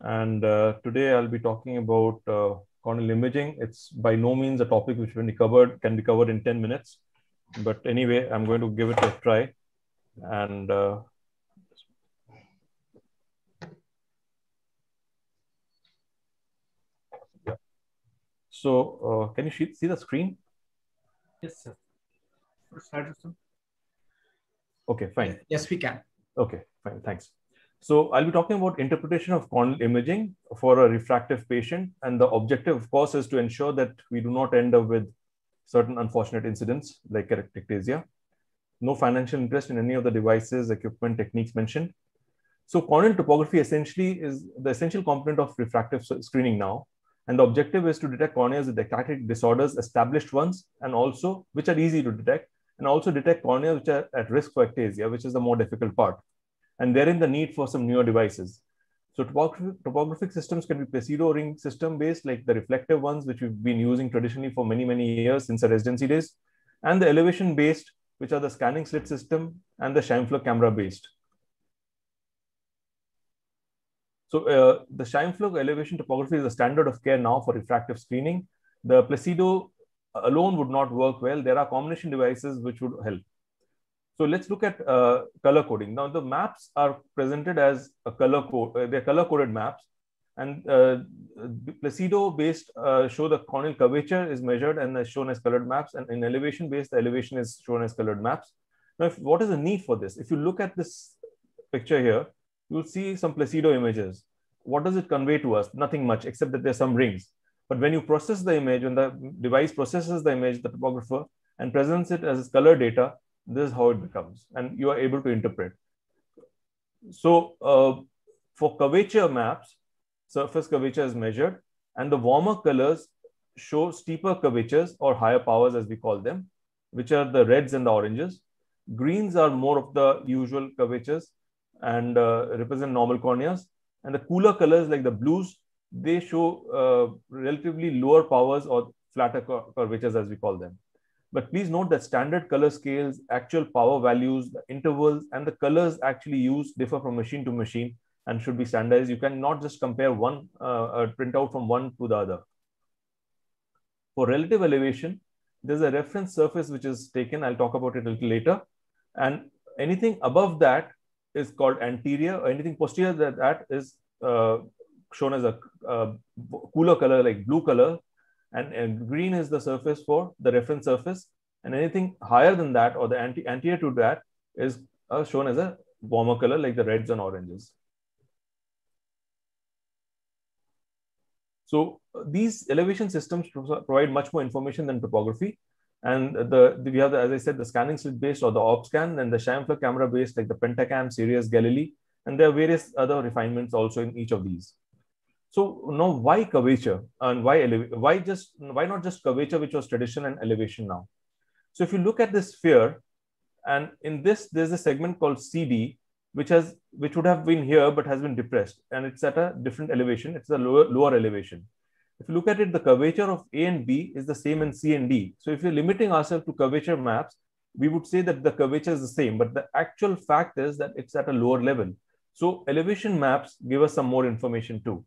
And uh, today I'll be talking about uh, corneal imaging. It's by no means a topic which can be covered, can be covered in 10 minutes. But anyway, I'm going to give it a try. And uh, So uh, can you see the screen? Yes, sir. Okay, fine. Yes, we can. Okay, fine. Thanks. So I'll be talking about interpretation of corneal imaging for a refractive patient. And the objective, of course, is to ensure that we do not end up with certain unfortunate incidents like keratoectasia. No financial interest in any of the devices, equipment, techniques mentioned. So corneal topography essentially is the essential component of refractive screening now. And the objective is to detect corneas with ectatic disorders, established ones, and also which are easy to detect, and also detect corneas which are at risk for ectasia, which is the more difficult part. And therein the need for some newer devices. So topographic, topographic systems can be Placido ring system based, like the reflective ones, which we've been using traditionally for many, many years since the residency days, and the elevation based, which are the scanning slit system and the Scheimpflug camera based. So uh, the Scheimpflug elevation topography is a standard of care now for refractive screening. The Placido alone would not work well. There are combination devices which would help. So let's look at uh, color coding. Now the maps are presented as a color code. Uh, they're color coded maps, and uh, Placido based uh, show the corneal curvature is measured and is shown as colored maps, and in elevation based, the elevation is shown as colored maps. Now, if, what is the need for this? If you look at this picture here, you'll see some Placido images. What does it convey to us? Nothing much, except that there's some rings. But when you process the image, when the device processes the image, the topographer, and presents it as color data, this is how it becomes. And you are able to interpret. So uh, for curvature maps, surface curvature is measured, and the warmer colors show steeper curvatures or higher powers, as we call them, which are the reds and the oranges. Greens are more of the usual curvatures, and uh, represent normal corneas. And the cooler colors like the blues, they show uh, relatively lower powers or flatter curvatures as we call them. But please note that standard color scales, actual power values, the intervals, and the colors actually used differ from machine to machine and should be standardized. You cannot just compare one uh, printout from one to the other. For relative elevation, there's a reference surface which is taken. I'll talk about it a little later. And anything above that is called anterior. Or anything posterior that, that is uh, shown as a uh, cooler color like blue color. And, and, green is the surface for the reference surface. And anything higher than that or the anti anterior to that is uh, shown as a warmer color like the reds and oranges. So these elevation systems provide much more information than topography. And the, the, we have, the, as I said, the scanning slit based or the Orbscan and the Scheimpflug camera based like the Pentacam, Sirius, Galilei. And there are various other refinements also in each of these. So now why curvature and why why just why not just curvature, which was tradition and elevation now? So if you look at this sphere, and in this there's a segment called CD, which has which would have been here but has been depressed, and it's at a different elevation. It's a lower lower elevation. If you look at it, the curvature of A and B is the same in C and D. So if you're limiting ourselves to curvature maps, we would say that the curvature is the same, but the actual fact is that it's at a lower level. So elevation maps give us some more information too.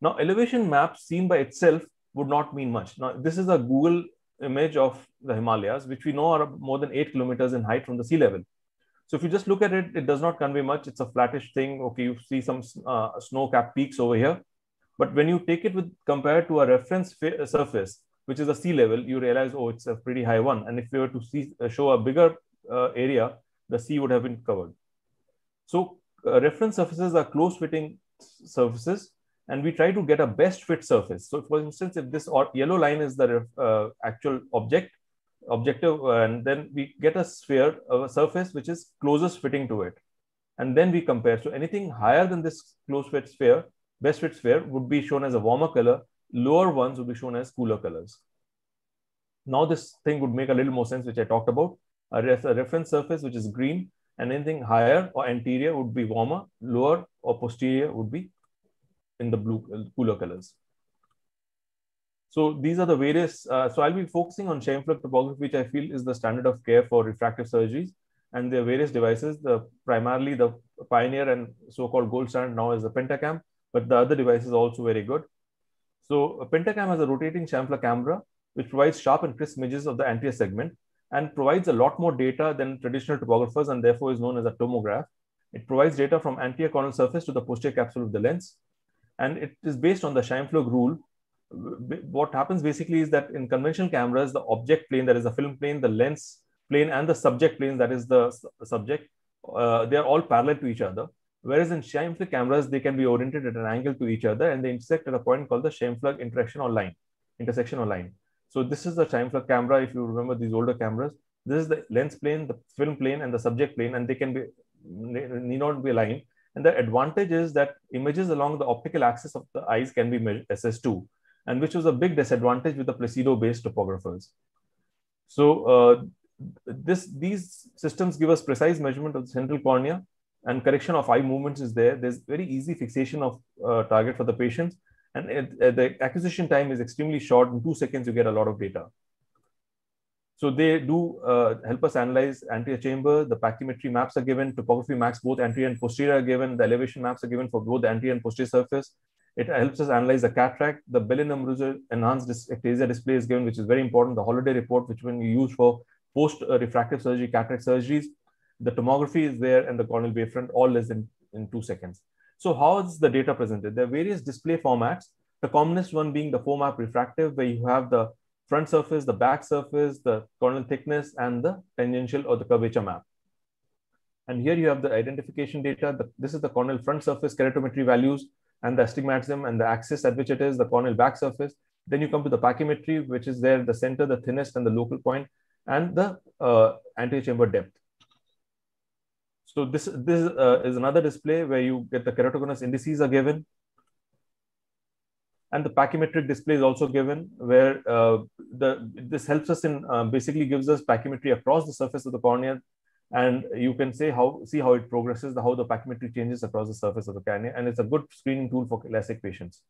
Now, elevation maps seen by itself would not mean much. Now, this is a Google image of the Himalayas, which we know are more than eight kilometers in height from the sea level. So if you just look at it, it does not convey much. It's a flattish thing. Okay, you see some uh, snow-capped peaks over here. But when you take it with compared to a reference surface, which is a sea level, you realize, oh, it's a pretty high one. And if you were to see uh, show a bigger uh, area, the sea would have been covered. So uh, reference surfaces are close fitting surfaces and we try to get a best fit surface. So for instance, if this yellow line is the uh, actual object, objective, uh, and then we get a sphere, a surface which is closest fitting to it. And then we compare. So anything higher than this close fit sphere, best fit sphere would be shown as a warmer color. Lower ones would be shown as cooler colors. Now this thing would make a little more sense, which I talked about. A, a reference surface, which is green, and anything higher or anterior would be warmer, lower or posterior would be in the blue uh, cooler colors. So these are the various, uh, so I'll be focusing on Scheimpflug topography, which I feel is the standard of care for refractive surgeries. And there are various devices, the primarily the pioneer and so-called gold standard now is the Pentacam, but the other device is also very good. So Pentacam has a rotating Scheimpflug camera, which provides sharp and crisp images of the anterior segment and provides a lot more data than traditional topographers and therefore is known as a tomograph. It provides data from anterior corneal surface to the posterior capsule of the lens and it is based on the Scheimpflug rule. What happens basically is that in conventional cameras, the object plane, that is the film plane, the lens plane, and the subject plane, that is the subject, uh, they are all parallel to each other. Whereas in Scheimpflug cameras, they can be oriented at an angle to each other and they intersect at a point called the Scheimpflug interaction or line, intersection or line. So this is the Scheimpflug camera. If you remember these older cameras, this is the lens plane, the film plane, and the subject plane, and they can be need not be aligned. And the advantage is that images along the optical axis of the eyes can be assessed too, and which was a big disadvantage with the Placido-based topographers. So uh, this these systems give us precise measurement of the central cornea and correction of eye movements is there. There's very easy fixation of uh, target for the patients. And it, uh, the acquisition time is extremely short. In two seconds, you get a lot of data. So they do uh, help us analyze anterior chamber. The pachymetry maps are given, topography maps, both anterior and posterior are given. The elevation maps are given for both the anterior and posterior surface. It helps us analyze the cataract. The Belin-Ambrosio enhanced ectasia display is given, which is very important. The Holladay report, which when you use for post-refractive surgery, cataract surgeries, the tomography is there and the corneal wavefront all less than in two seconds. So how is the data presented? There are various display formats. The commonest one being the four-map refractive, where you have the front surface, the back surface, the corneal thickness, and the tangential or the curvature map. And here you have the identification data. The, this is the corneal front surface keratometry values and the astigmatism and the axis at which it is, the corneal back surface. Then you come to the pachymetry, which is there, the center, the thinnest, and the local point, and the uh, anterior chamber depth. So this, this uh, is another display where you get the keratoconus indices are given, and the pachymetric display is also given where uh, the this helps us in uh, basically gives us pachymetry across the surface of the cornea. And you can say how see how it progresses the how the pachymetry changes across the surface of the cornea. And it's a good screening tool for LASIK patients.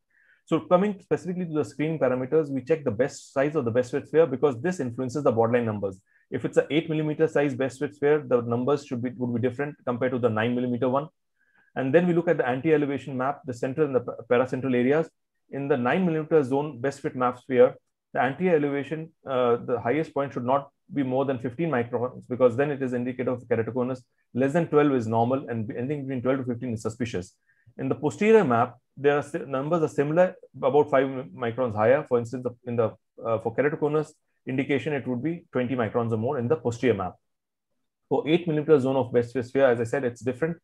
So coming specifically to the screening parameters we check the best size of the best fit sphere because this influences the borderline numbers if it's an 8 millimeter size best fit sphere the numbers should be would be different compared to the 9 millimeter one and then we look at the anti-elevation map the central and the paracentral areas in the 9 millimeter zone best fit map sphere, the anti-elevation, uh, the highest point should not be more than 15 microns because then it is indicative of keratoconus. Less than 12 is normal and anything between 12 to 15 is suspicious. In the posterior map, there are numbers are similar, about 5 microns higher. For instance, in the uh, for keratoconus indication, it would be 20 microns or more in the posterior map. For 8 millimeter zone of best sphere, as I said, it's different.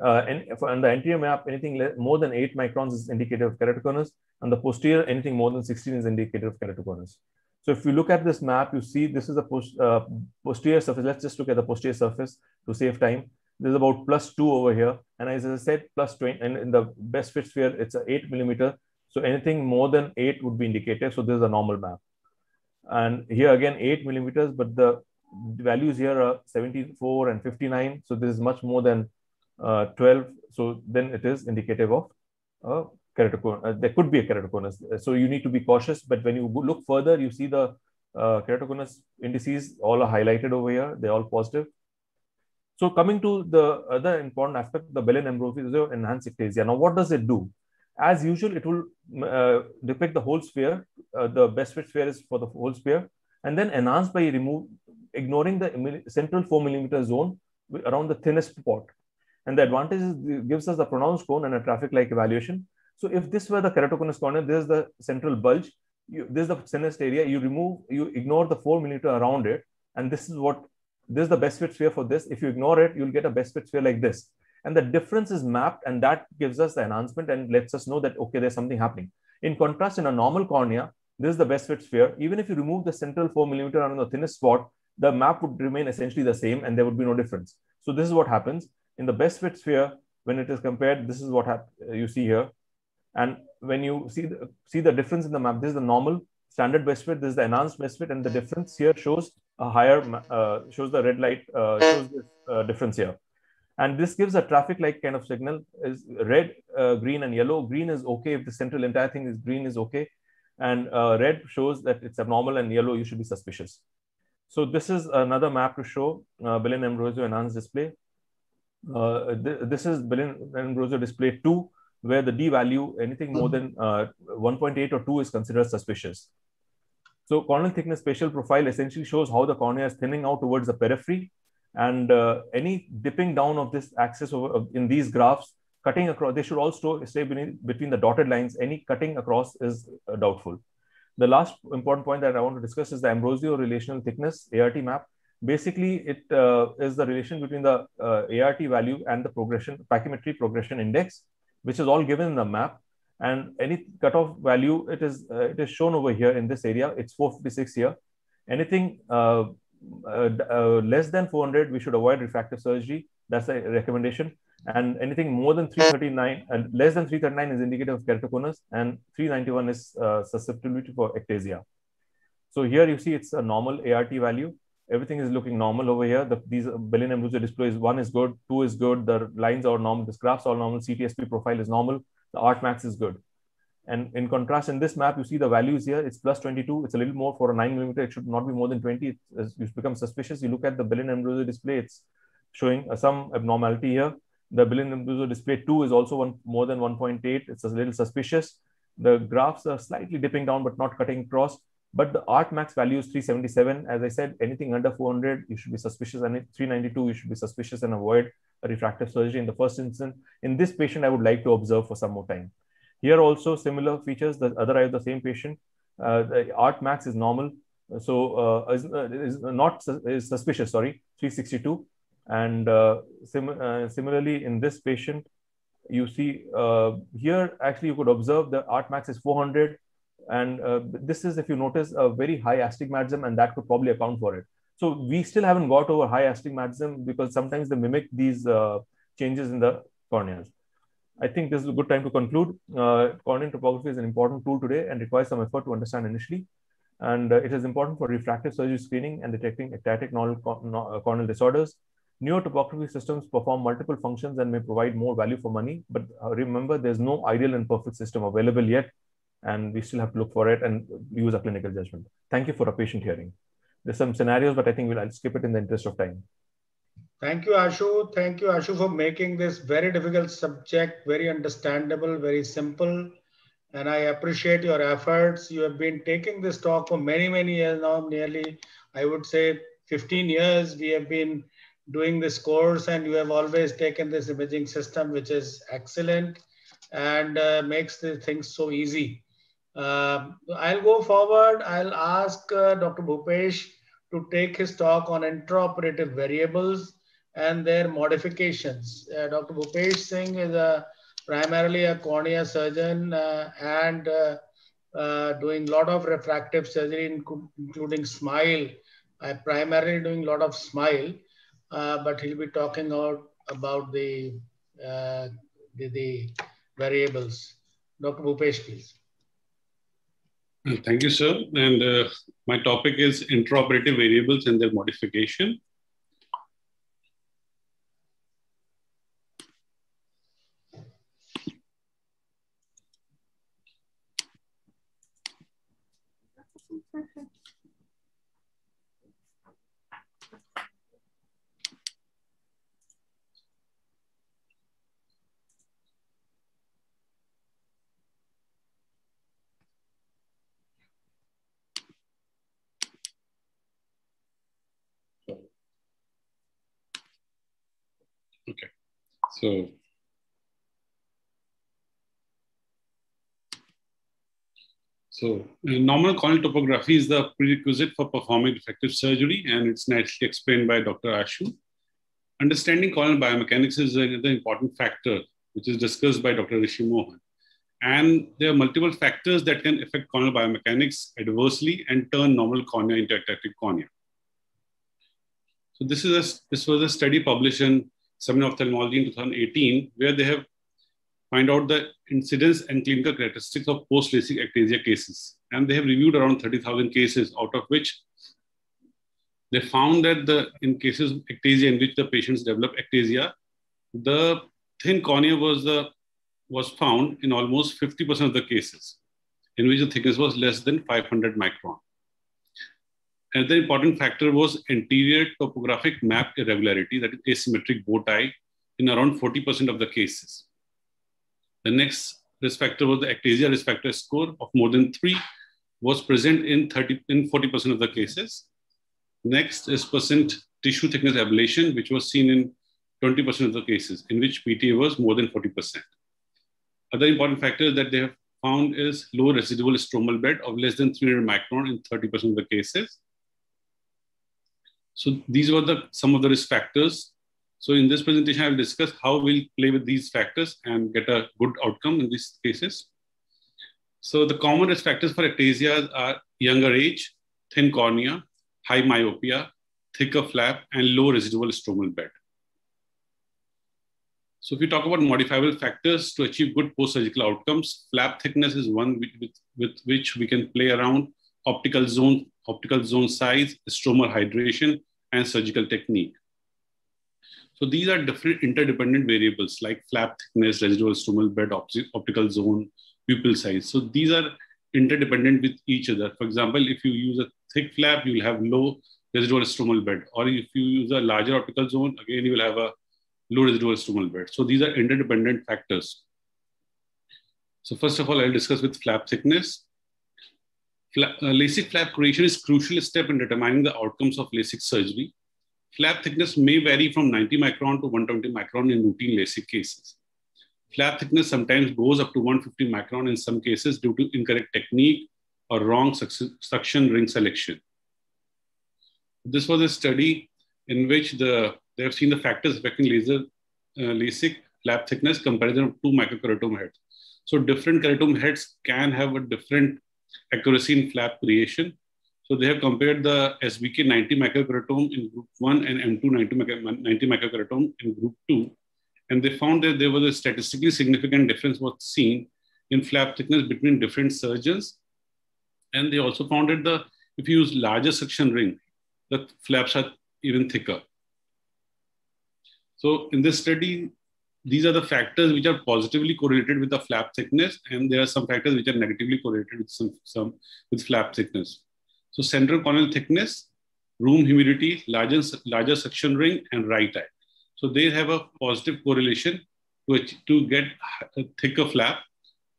Uh, and for, on the anterior map, anything more than 8 microns is indicative of keratoconus. On the posterior, anything more than 16 is indicative of keratoconus. So if you look at this map, you see this is a post, uh, posterior surface. Let's just look at the posterior surface to save time. There's about plus 2 over here. And as I said, plus 20. And in the best fit sphere, it's a 8 millimeter. So anything more than 8 would be indicative. So this is a normal map. And here again, 8 millimeters, but the values here are 74 and 59. So this is much more than uh, 12. So then it is indicative of uh, keratoconus. Uh, there could be a keratoconus. So you need to be cautious. But when you look further, you see the uh, keratoconus indices all are highlighted over here. They're all positive. So coming to the other important aspect, the Belin-Ambrosio enhanced ectasia. Now, what does it do? As usual, it will uh, depict the whole sphere. Uh, the best fit sphere is for the whole sphere, and then enhance by remove ignoring the central four millimeter zone around the thinnest spot. And the advantage is it gives us the pronounced cone and a traffic like evaluation. So if this were the keratoconus cornea, this is the central bulge. You, this is the thinnest area. You remove, you ignore the four millimeter around it, and this is what this is the best fit sphere for this. If you ignore it, you'll get a best fit sphere like this. And the difference is mapped, and that gives us the enhancement and lets us know that, okay, there's something happening. In contrast, in a normal cornea, this is the best fit sphere. Even if you remove the central four millimeter on the thinnest spot, the map would remain essentially the same and there would be no difference. So this is what happens. In the best fit sphere, when it is compared, this is what you see here. And when you see the, see the difference in the map, this is the normal standard best fit, this is the enhanced best fit, and the difference here shows a higher, uh, shows the red light, uh, shows this uh, difference here. And this gives a traffic light kind of signal is red, uh, green, and yellow. Green is okay if the central entire thing is green is okay. And uh, red shows that it's abnormal, and yellow you should be suspicious. So this is another map to show uh, Belin Ambrosio enhanced display. Uh, th this is Belin Ambrosio display 2, where the D value, anything more than uh, 1.8 or 2 is considered suspicious. So corneal thickness spatial profile essentially shows how the cornea is thinning out towards the periphery. And uh, any dipping down of this axis over, in these graphs, cutting across, they should all stay between the dotted lines. Any cutting across is uh, doubtful. The last important point that I want to discuss is the Ambrosio relational thickness ART map. Basically, it uh, is the relation between the uh, ART value and the progression, pachymetry progression index, which is all given in the map. And any cutoff value, it is uh, it is shown over here in this area. It's 456 here. Anything uh, uh, uh, Uh, uh, less than 400, we should avoid refractive surgery. That's a recommendation. And anything more than 339 and uh, less than 339 is indicative of keratoconus and 391 is uh, susceptibility for ectasia. So here you see it's a normal art value. Everything is looking normal over here. The, these Belin Ambrosio displays one is good two is good. The lines are normal the graphs are normal ctsp profile is normal. The artmax is good and in contrast in this map you see the values here it's plus 22 it's a little more for a 9 millimeter it should not be more than 20 it's, it's become suspicious you look at the Belin Ambrosio display it's showing uh, some abnormality here the Belin Ambrosio display 2 is also one more than 1.8. It's a little suspicious. The graphs are slightly dipping down, but not cutting across. But the art max value is 377. As I said, anything under 400, you should be suspicious. And 392, you should be suspicious and avoid a refractive surgery in the first instance. In this patient, I would like to observe for some more time. Here also similar features. The other eye of the same patient, uh, the art max is normal. So uh, is, uh, is not is suspicious. Sorry, 362. And uh, sim uh, similarly, in this patient, you see here, actually, you could observe the art max is 400. And this is, if you notice, a very high astigmatism, and that could probably account for it. So we still haven't got over high astigmatism because sometimes they mimic these changes in the corneas. I think this is a good time to conclude. Uh, topography is an important tool today and requires some effort to understand initially. And uh, it is important for refractive surgery screening and detecting ectatic corneal disorders. Newer topography systems perform multiple functions and may provide more value for money. But uh, remember, there's no ideal and perfect system available yet, and we still have to look for it and use a clinical judgment. Thank you for a patient hearing. There's some scenarios, but I think we'll I'll skip it in the interest of time. Thank you, Ashu. Thank you, Ashu, for making this very difficult subject very understandable, very simple. And I appreciate your efforts. You have been taking this talk for many, many years now, nearly, I would say 15 years. We have been doing this course and you have always taken this imaging system, which is excellent and uh, makes the things so easy. Uh, I'll go forward. I'll ask uh, Dr. Bhupesh to take his talk on intraoperative variables and their modifications. Uh, Dr. Bhupesh Singh is a, primarily a cornea surgeon uh, and uh, doing a lot of refractive surgery, including SMILE. I primarily doing a lot of SMILE. Uh, but he'll be talking about, about the, uh, the, the, variables. Dr. Bhupesh, please. Thank you, sir. And uh, my topic is intraoperative variables and their modification. So So uh, normal corneal topography is the prerequisite for performing refractive surgery, and it's nicely explained by Dr. Ashu. Understanding corneal biomechanics is another important factor, which is discussed by Dr. Rishi Mohan. And there are multiple factors that can affect corneal biomechanics adversely and turn normal cornea into ectatic cornea. So this, is a, this was a study published in Seminal Ophthalmology in 2018, where they have find out the incidence and clinical characteristics of post-LASIK ectasia cases. And they have reviewed around 30,000 cases, out of which they found that the in cases of ectasia in which the patients develop ectasia, the thin cornea was the was found in almost 50% of the cases, in which the thickness was less than 500 micron. Another important factor was anterior topographic map irregularity, that is asymmetric bow tie, in around 40% of the cases. The next risk factor was the ectasia risk factor score of more than three was present in 30 in 40% of the cases. Next is percent tissue thickness ablation, which was seen in 20% of the cases, in which PTA was more than 40%. Other important factors that they have found is low residual stromal bed of less than 300 micron in 30% of the cases. So these were the some of the risk factors so in this presentation, I will discuss how we'll play with these factors and get a good outcome in these cases. So the common risk factors for ectasia are younger age, thin cornea, high myopia, thicker flap, and low residual stromal bed. So if we talk about modifiable factors to achieve good post-surgical outcomes, flap thickness is one with, with, with, which we can play around optical zone, optical zone size, stromal hydration, and surgical technique. So these are different interdependent variables like flap thickness, residual stromal bed, optical zone, pupil size. So these are interdependent with each other. For example, if you use a thick flap, you will have low residual stromal bed. Or if you use a larger optical zone, again, you will have a low residual stromal bed. So these are interdependent factors. So first of all, I'll discuss with flap thickness. Uh, LASIK flap creation is crucial step in determining the outcomes of LASIK surgery. Flap thickness may vary from 90 micron to 120 micron in routine LASIK cases. Flap thickness sometimes goes up to 150 micron in some cases due to incorrect technique or wrong suction ring selection. This was a study in which the, they have seen the factors affecting laser uh, LASIK flap thickness comparison of two microkeratome heads. So different keratome heads can have a different accuracy in flap creation so they have compared the SBK 90 microkeratome in group 1 and M2 90, 90 microkeratome in group 2. And they found that there was a statistically significant difference was seen in flap thickness between different surgeons. And they also found that the if you use larger suction ring, the flaps are even thicker. So in this study, these are the factors which are positively correlated with the flap thickness, and there are some factors which are negatively correlated with some, some with flap thickness. So central corneal thickness, room humidity, larger, larger suction ring, and right eye. So they have a positive correlation to, to get a thicker flap.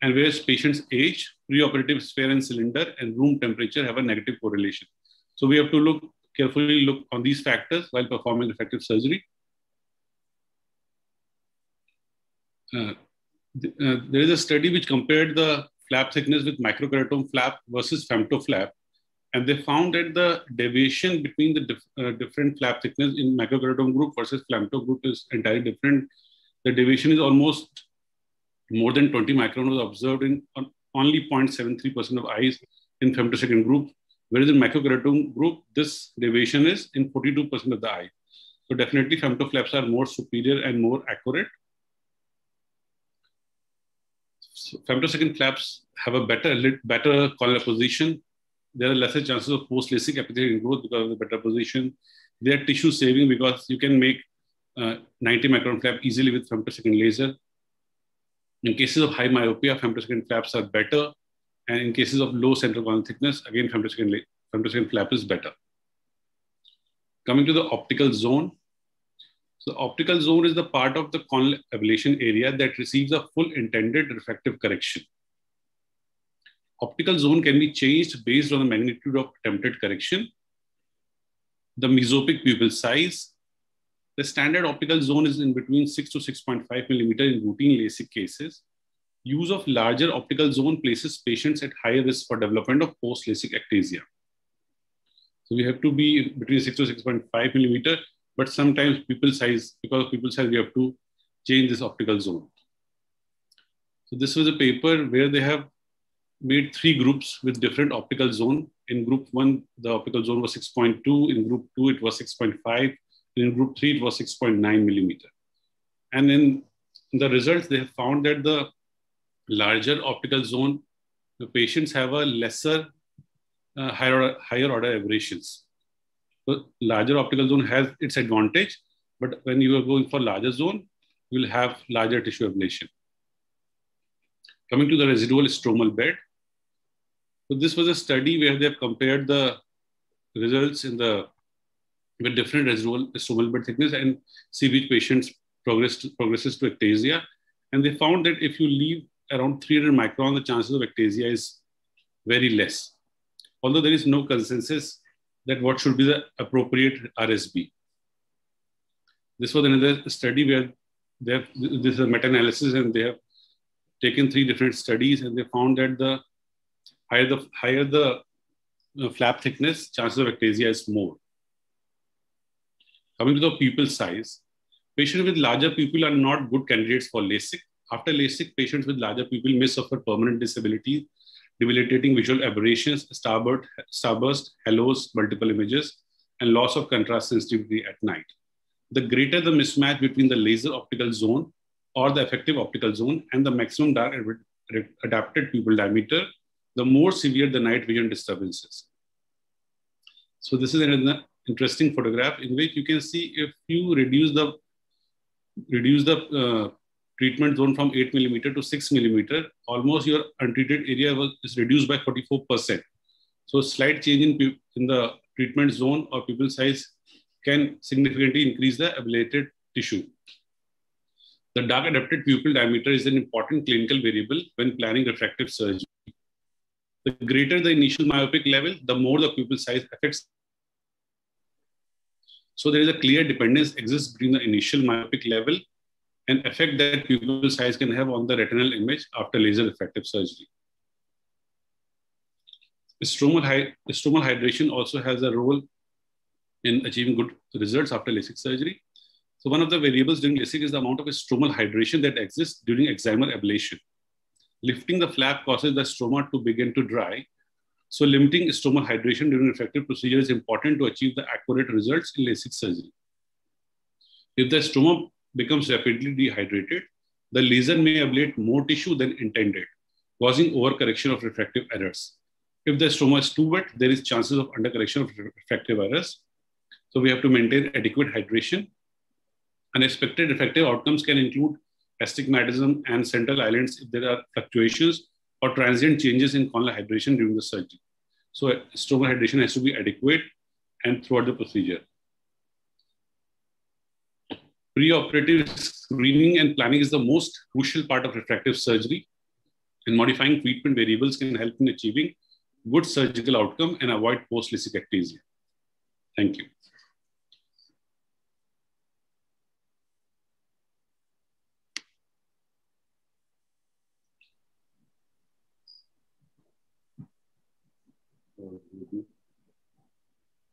And whereas patient's age, preoperative sphere and cylinder, and room temperature have a negative correlation. So we have to look carefully look on these factors while performing effective surgery. Uh, uh, there is a study which compared the flap thickness with microkeratome flap versus femtoflap and they found that the deviation between the dif uh, different flap thickness in microkeratome group versus femto group is entirely different. The deviation is almost more than 20 micron was observed in only 0.73% of eyes in femtosecond group, whereas in microkeratome group, this deviation is in 42% of the eye. So definitely femtoflaps are more superior and more accurate. So femtosecond flaps have a better, better corneal position there are lesser chances of post-LASIK epithelial growth because of the better position. They are tissue saving because you can make uh, 90 micron flap easily with femtosecond laser. In cases of high myopia, femtosecond flaps are better. And in cases of low central corneal thickness, again, femtosecond, femtosecond flap is better. Coming to the optical zone. So optical zone is the part of the corneal ablation area that receives a full intended refractive correction optical zone can be changed based on the magnitude of attempted correction, the mesopic pupil size, The standard optical zone is in between 6 to 6.5 millimeter in routine LASIK cases. Use of larger optical zone places patients at higher risk for development of post-LASIK ectasia. So we have to be between 6 to 6.5 millimeter, but sometimes pupil size, because of pupil size, we have to change this optical zone. So this was a paper where they have made three groups with different optical zone. In group one, the optical zone was 6.2. In group two, it was 6.5. In group three, it was 6.9 millimeter. And in the results, they have found that the larger optical zone, the patients have a lesser uh, higher, higher order aberrations. So larger optical zone has its advantage, but when you are going for larger zone, you will have larger tissue ablation. Coming to the residual stromal bed. So this was a study where they have compared the results in the with different residual stromal bed thickness and see which patients progress to, progresses to ectasia. And they found that if you leave around 300 micron, the chances of ectasia is very less. Although there is no consensus that what should be the appropriate RSB. This was another study where they have, this is a meta-analysis and they have taken three different studies and they found that the higher the, higher the uh, flap thickness, chances of ectasia is more. Coming to the pupil size, patients with larger pupil are not good candidates for LASIK. After LASIK, patients with larger pupil may suffer permanent disability, debilitating visual aberrations, starburst, starburst, halos, multiple images, and loss of contrast sensitivity at night. The greater the mismatch between the laser optical zone or the effective optical zone and the maximum dark adapted pupil diameter, the more severe the night vision disturbances. So this is an interesting photograph in which you can see if you reduce the reduce the uh, treatment zone from 8 millimeter to 6 millimeter, almost your untreated area was is reduced by 44%. So slight change in, in the treatment zone or pupil size can significantly increase the ablated tissue. The dark adapted pupil diameter is an important clinical variable when planning refractive surgery. The greater the initial myopic level, the more the pupil size affects. So there is a clear dependence exists between the initial myopic level and effect that pupil size can have on the retinal image after laser refractive surgery. Stromal, stromal hydration also has a role in achieving good results after LASIK surgery. So one of the variables during LASIK is the amount of stromal hydration that exists during excimer ablation. Lifting the flap causes the stroma to begin to dry. So limiting stromal hydration during refractive procedure is important to achieve the accurate results in LASIK surgery. If the stroma becomes rapidly dehydrated, the laser may ablate more tissue than intended, causing overcorrection of refractive errors. If the stroma is too wet, there is chances of undercorrection of refractive errors. So we have to maintain adequate hydration. Unexpected refractive outcomes can include astigmatism and central islands if there are fluctuations or transient changes in corneal hydration during the surgery. So uh, stromal hydration has to be adequate and throughout the procedure. Preoperative screening and planning is the most crucial part of refractive surgery, and modifying treatment variables can help in achieving good surgical outcome and avoid post-LASIK ectasia. Thank you.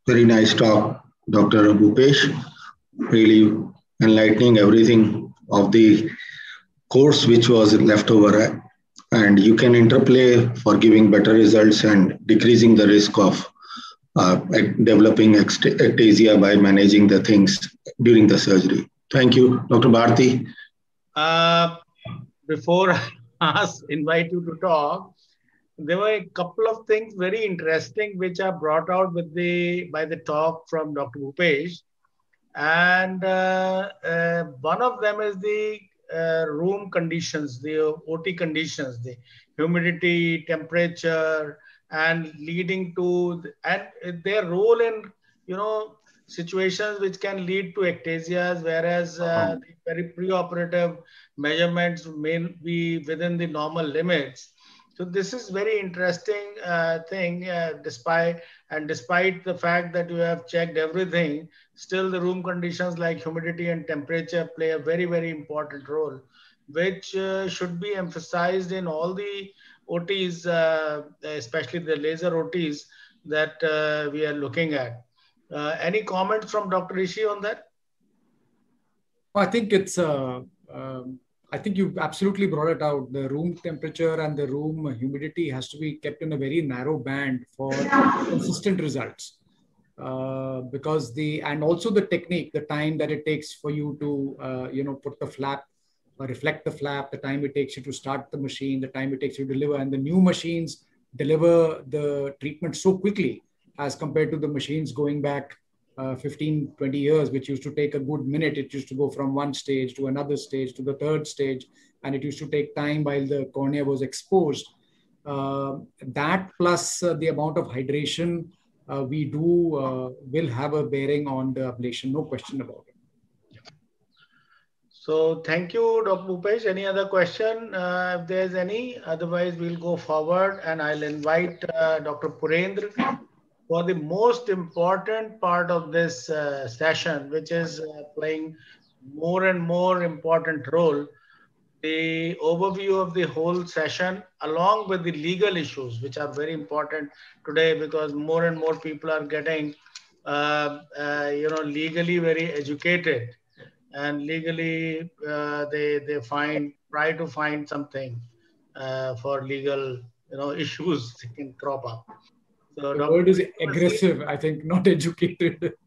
Very nice talk, Dr. Bhupesh. Really enlightening everything of the course which was left over and you can interplay for giving better results and decreasing the risk of uh, developing ectasia by managing the things during the surgery. Thank you, Dr. Bharti. Uh, before I invite you to talk, there were a couple of things very interesting which are brought out with the by the talk from Dr. Bhupesh. And uh, uh, one of them is the uh, room conditions, the OT conditions, the humidity, temperature, and leading to and their role in you know situations which can lead to ectasias, whereas uh, uh-huh. very preoperative measurements may be within the normal limits. So this is very interesting uh, thing, uh, despite and despite the fact that you have checked everything, still the room conditions like humidity and temperature play a very, very important role, which uh, should be emphasized in all the OTs, uh, especially the laser OTs that uh, we are looking at. Uh, any comments from Dr. Rishi on that? I think it's uh, um, I think you absolutely brought it out. The room temperature and the room humidity has to be kept in a very narrow band for consistent results. Uh, because the and also the technique, the time that it takes for you to uh, you know put the flap, or reflect the flap, the time it takes you to start the machine, the time it takes you to deliver, and the new machines deliver the treatment so quickly as compared to the machines going back uh, 15, 20 years, which used to take a good minute. It used to go from one stage to another stage to the third stage, and it used to take time while the cornea was exposed. Uh, that plus uh, the amount of hydration uh, we do uh, will have a bearing on the ablation, no question about it. So thank you, Dr. Bhupesh. Any other question, uh, if there's any? Otherwise, we'll go forward and I'll invite Dr. Purendra for the most important part of this uh, session, which is uh, playing more and more important role, the overview of the whole session, along with the legal issues, which are very important today because more and more people are getting, uh, uh you know, legally very educated, and legally uh, they they find try to find something uh, for legal, you know, issues that can crop up. So the Dr. word is aggressive, I think, not educated.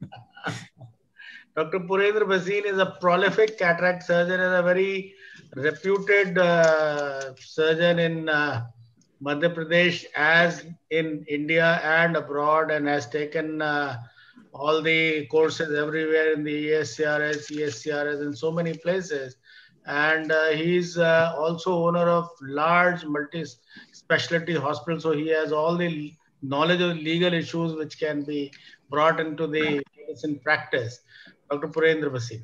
Dr. Purendra Bhasin is a prolific cataract surgeon and a very reputed uh, surgeon in uh, Madhya Pradesh as in India and abroad and has taken uh, all the courses everywhere in the ESCRS, ESCRS, and so many places. And uh, he's uh, also owner of large multi-specialty hospital. So he has all the knowledge of legal issues which can be brought into the medicine practice. Dr. Purendra Bhasin.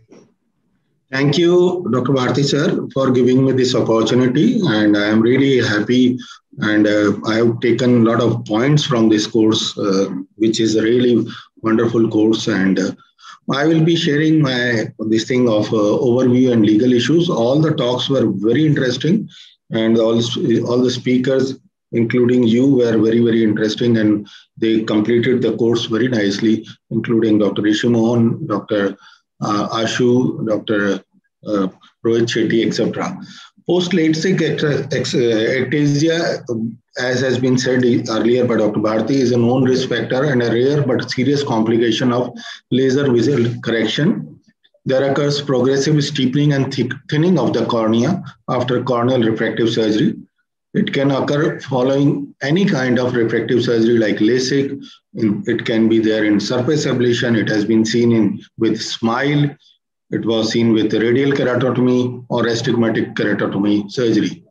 Thank you, Dr. Bharti sir, for giving me this opportunity. And I am really happy. And uh, I have taken a lot of points from this course, uh, which is a really wonderful course. And uh, I will be sharing my this thing of uh, overview and legal issues. All the talks were very interesting, and all all the speakers including you, were very, very interesting. And they completed the course very nicely, including Dr. Rishi Mohan, Dr. Uh, Ashu, Dr. Uh, Rohit Shetty, etc. Post-LASIK ectasia, as has been said earlier by Dr. Bharti, is a known risk factor and a rare but serious complication of laser visual correction. There occurs progressive steepening and thinning of the cornea after corneal refractive surgery. It can occur following any kind of refractive surgery like LASIK. It can be there in surface ablation. It has been seen in with SMILE. It was seen with radial keratotomy or astigmatic keratotomy surgery.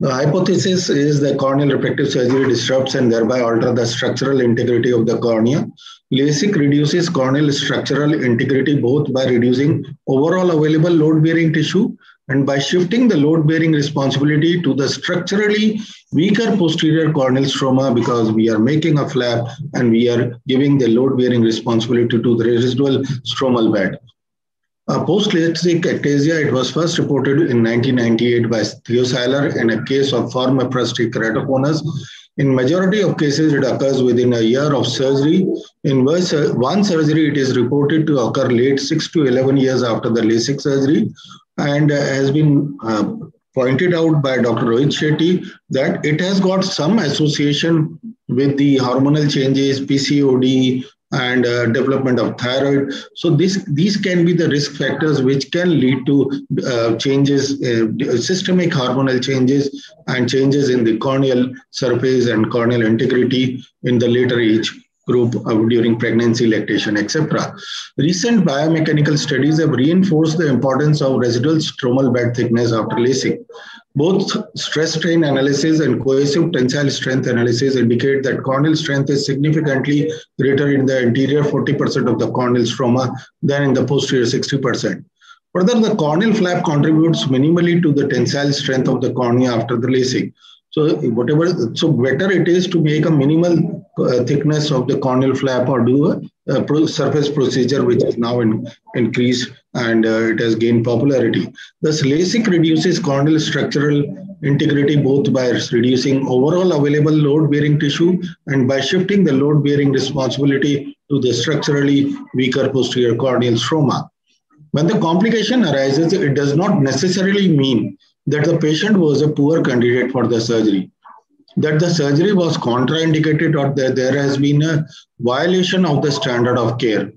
The hypothesis is that corneal refractive surgery disrupts and thereby alter the structural integrity of the cornea. LASIK reduces corneal structural integrity both by reducing overall available load-bearing tissue and by shifting the load-bearing responsibility to the structurally weaker posterior corneal stroma because we are making a flap and we are giving the load-bearing responsibility to the residual stromal bed. Uh, Post-LASIK ectasia, it was first reported in 1998 by Theo Seiler in a case of forme fruste keratoconus. In majority of cases, it occurs within a year of surgery. In one surgery, it is reported to occur late 6 to 11 years after the LASIK surgery and has been uh, pointed out by Dr. Rohit Shetty that it has got some association with the hormonal changes, PCOD, and uh, development of thyroid. So this, these can be the risk factors which can lead to uh, changes, uh, systemic hormonal changes and changes in the corneal surface and corneal integrity in the later age group uh, during pregnancy, lactation, etc. Recent biomechanical studies have reinforced the importance of residual stromal bed thickness after LASIK. Both stress strain analysis and cohesive tensile strength analysis indicate that corneal strength is significantly greater in the anterior 40% of the corneal stroma than in the posterior 60%. Further, the corneal flap contributes minimally to the tensile strength of the cornea after the LASIK. So whatever, so better it is to make a minimal uh, thickness of the corneal flap or do a uh, pro surface procedure, which is now in, increased and uh, it has gained popularity. Thus, LASIK reduces corneal structural integrity both by reducing overall available load-bearing tissue and by shifting the load-bearing responsibility to the structurally weaker posterior corneal stroma. When the complication arises, it does not necessarily mean that the patient was a poor candidate for the surgery, that the surgery was contraindicated or that there has been a violation of the standard of care.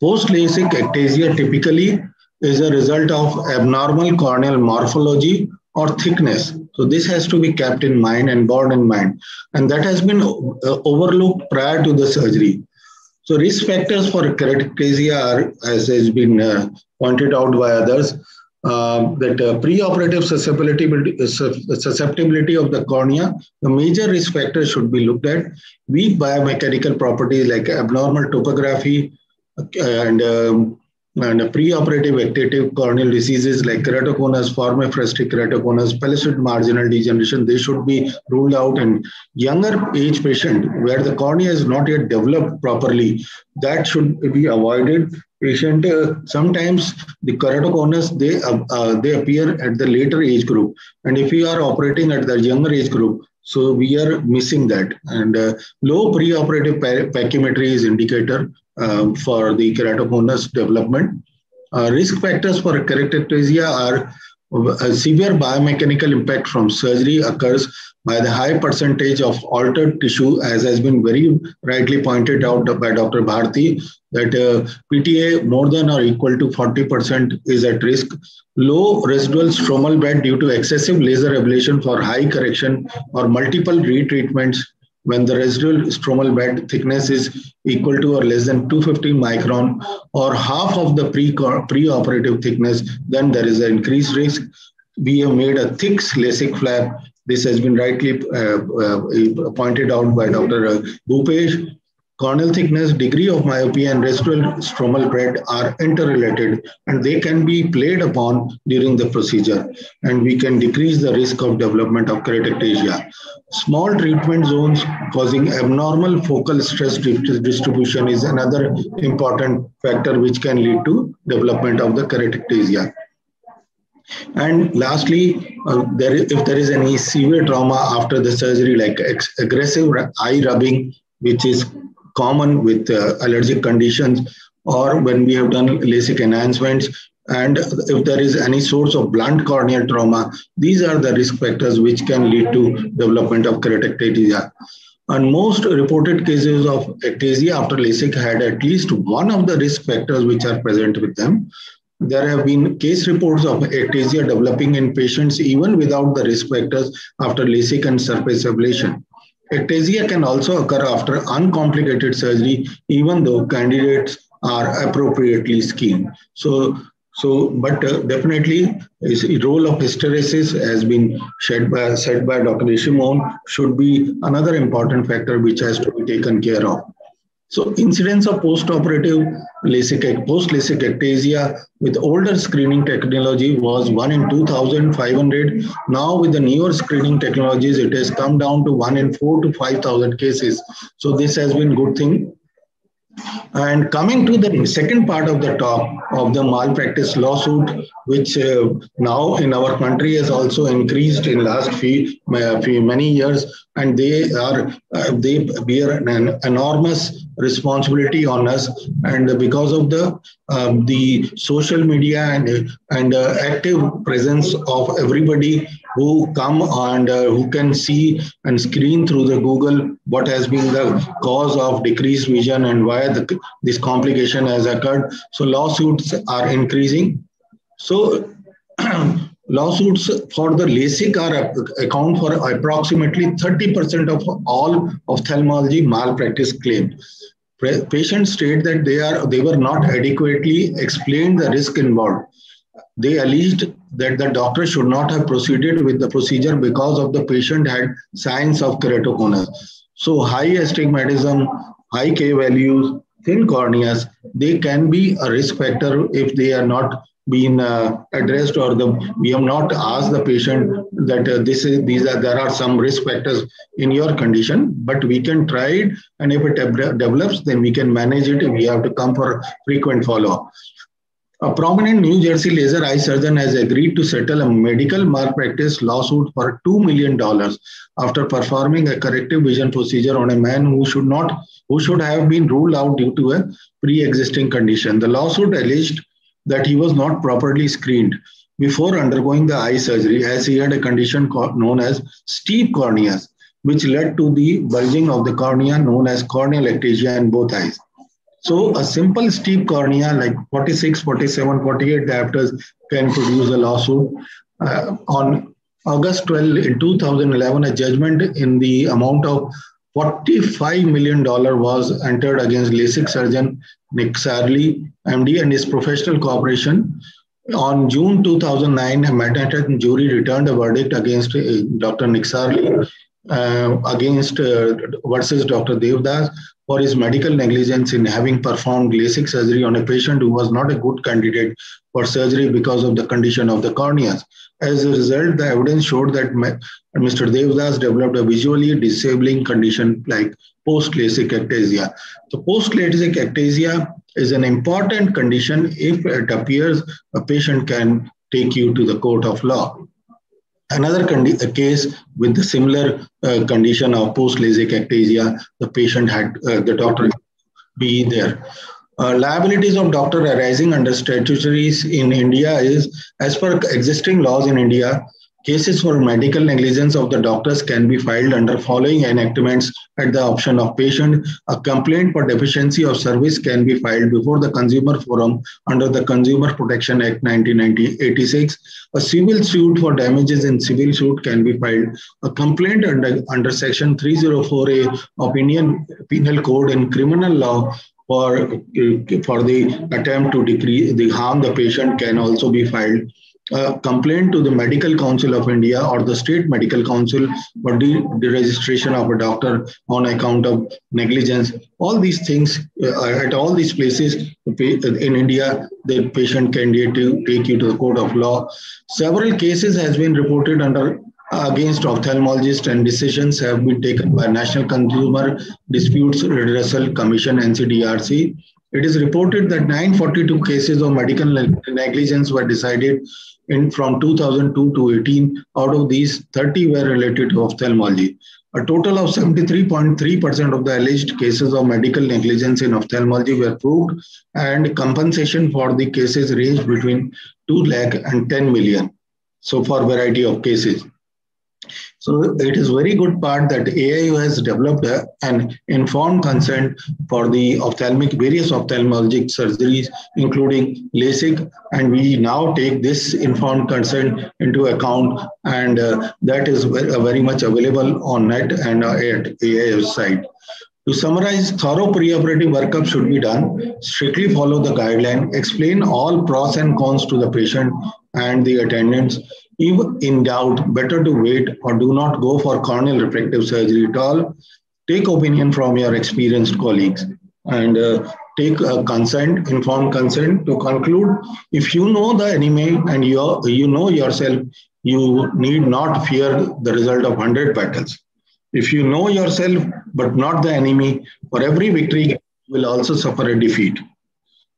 Post-LASIK ectasia typically is a result of abnormal corneal morphology or thickness. So this has to be kept in mind and borne in mind. And that has been uh, overlooked prior to the surgery. So risk factors for keratoconus are, as has been uh, pointed out by others, uh, that uh, preoperative susceptibility, susceptibility of the cornea, the major risk factors should be looked at. Weak biomechanical properties like abnormal topography uh, and um, and preoperative ectatic corneal diseases like keratoconus, forme fruste keratoconus, pellucid marginal degeneration, they should be ruled out And younger age patient where the cornea is not yet developed properly. That should be avoided. Patient uh, sometimes the keratoconus they uh, uh, they appear at the later age group, and if you are operating at the younger age group, so we are missing that. And uh, low preoperative pachymetry is indicator uh, for the keratoconus development. Uh, risk factors for keratoconus are a severe biomechanical impact from surgery occurs by the high percentage of altered tissue, as has been very rightly pointed out by Dr. Bharti, that uh, PTA more than or equal to 40% is at risk. Low residual stromal bed due to excessive laser ablation for high correction or multiple retreatments when the residual stromal bed thickness is equal to or less than 250 micron or half of the pre pre-operative thickness, then there is an increased risk. We have made a thick LASIK flap. This has been rightly uh, uh, pointed out by Dr. Bhupesh. Corneal thickness, degree of myopia, and residual stromal bed are interrelated and they can be played upon during the procedure. And we can decrease the risk of development of keratoconus. Small treatment zones causing abnormal focal stress distribution is another important factor which can lead to development of the keratoconus. And lastly, uh, there is, if there is any severe trauma after the surgery, like aggressive eye rubbing, which is common with uh, allergic conditions or when we have done LASIK enhancements. And if there is any source of blunt corneal trauma, these are the risk factors which can lead to development of keratoconus. And most reported cases of ectasia after LASIK had at least one of the risk factors which are present with them. There have been case reports of ectasia developing in patients even without the risk factors after LASIK and surface ablation. Ectasia can also occur after uncomplicated surgery, even though candidates are appropriately screened. So, so but uh, definitely, the role of hysteresis has been said by, said by Dr. Rishi Mohan should be another important factor which has to be taken care of. So incidence of post-operative LASIK, post-LASIK ectasia with older screening technology was 1 in 2,500. Now with the newer screening technologies, it has come down to 1 in 4 to 5,000 cases. So this has been good thing. And coming to the second part of the talk of the malpractice lawsuit, which uh, now in our country has also increased in last few, few many years, and they are uh, they bear an enormous responsibility on us. And because of the um, the social media and and uh, active presence of everybody who come and uh, who can see and screen through the google what has been the cause of decreased vision and why the, this complication has occurred so lawsuits are increasing so lawsuits for the LASIK are account for approximately 30% of all ophthalmology malpractice claims. Patients state that they are they were not adequately explained the risk involved. They alleged that the doctor should not have proceeded with the procedure because of the patient had signs of keratoconus. So high astigmatism, high K values, thin corneas, they can be a risk factor if they are not been uh, addressed or the we have not asked the patient that uh, this is these are there are some risk factors in your condition but we can try it and if it develops then we can manage it we have to come for frequent follow-up a prominent New Jersey laser eye surgeon has agreed to settle a medical malpractice lawsuit for $2 million after performing a corrective vision procedure on a man who should not who should have been ruled out due to a pre-existing condition. The lawsuit alleged that he was not properly screened before undergoing the eye surgery as he had a condition known as steep corneas, which led to the bulging of the cornea known as corneal ectasia in both eyes. So a simple steep cornea like 46, 47, 48 diopters can produce a lawsuit. Uh, on August 12 in 2011, a judgment in the amount of $45 million was entered against LASIK surgeon Nick Sarli, MD, and his professional corporation. On June 2009, a Manhattan jury returned a verdict against uh, Dr. Nick Sarli uh, against uh, versus Dr. Devdas for his medical negligence in having performed LASIK surgery on a patient who was not a good candidate for surgery because of the condition of the corneas. As a result, the evidence showed that Mr. Devdas developed a visually disabling condition like post-LASIK ectasia. So post-LASIK ectasia is an important condition if it appears a patient can take you to the court of law. Another case with the similar uh, condition of post-LASIK ectasia, the patient had uh, the doctor be there. Uh, liabilities of doctor arising under statutories in India is, as per existing laws in India, Cases for medical negligence of the doctors can be filed under following enactments at the option of patient. A complaint for deficiency of service can be filed before the Consumer Forum under the Consumer Protection Act 1986. A civil suit for damages in civil suit can be filed. A complaint under, under Section 304A of Indian Penal Code and criminal law for, for the attempt to decrease the harm the patient can also be filed a complaint to the Medical Council of India or the State Medical Council for the, registration of a doctor on account of negligence. All these things uh, at all these places in India, the patient can to take you to the court of law. Several cases has been reported under against ophthalmologists and decisions have been taken by National Consumer Disputes Redressal Commission NCDRC. It is reported that 942 cases of medical negligence were decided in from 2002 to 18. Out of these, 30 were related to ophthalmology. A total of 73.3% of the alleged cases of medical negligence in ophthalmology were proved, and compensation for the cases ranged between 2 lakh and 10 million. So, for variety of cases. So it is very good part that AIU has developed an informed consent for the ophthalmic, various ophthalmologic surgeries, including LASIK, and we now take this informed consent into account, and uh, that is very, uh, much available on net and uh, at AIU site. To summarize, thorough preoperative workup should be done, strictly follow the guideline, explain all pros and cons to the patient and the attendants, if in doubt, better to wait or do not go for corneal refractive surgery at all. Take opinion from your experienced colleagues and uh, take a consent, informed consent to conclude. If you know the enemy and you you know yourself, you need not fear the result of 100 battles. If you know yourself but not the enemy, for every victory, you will also suffer a defeat.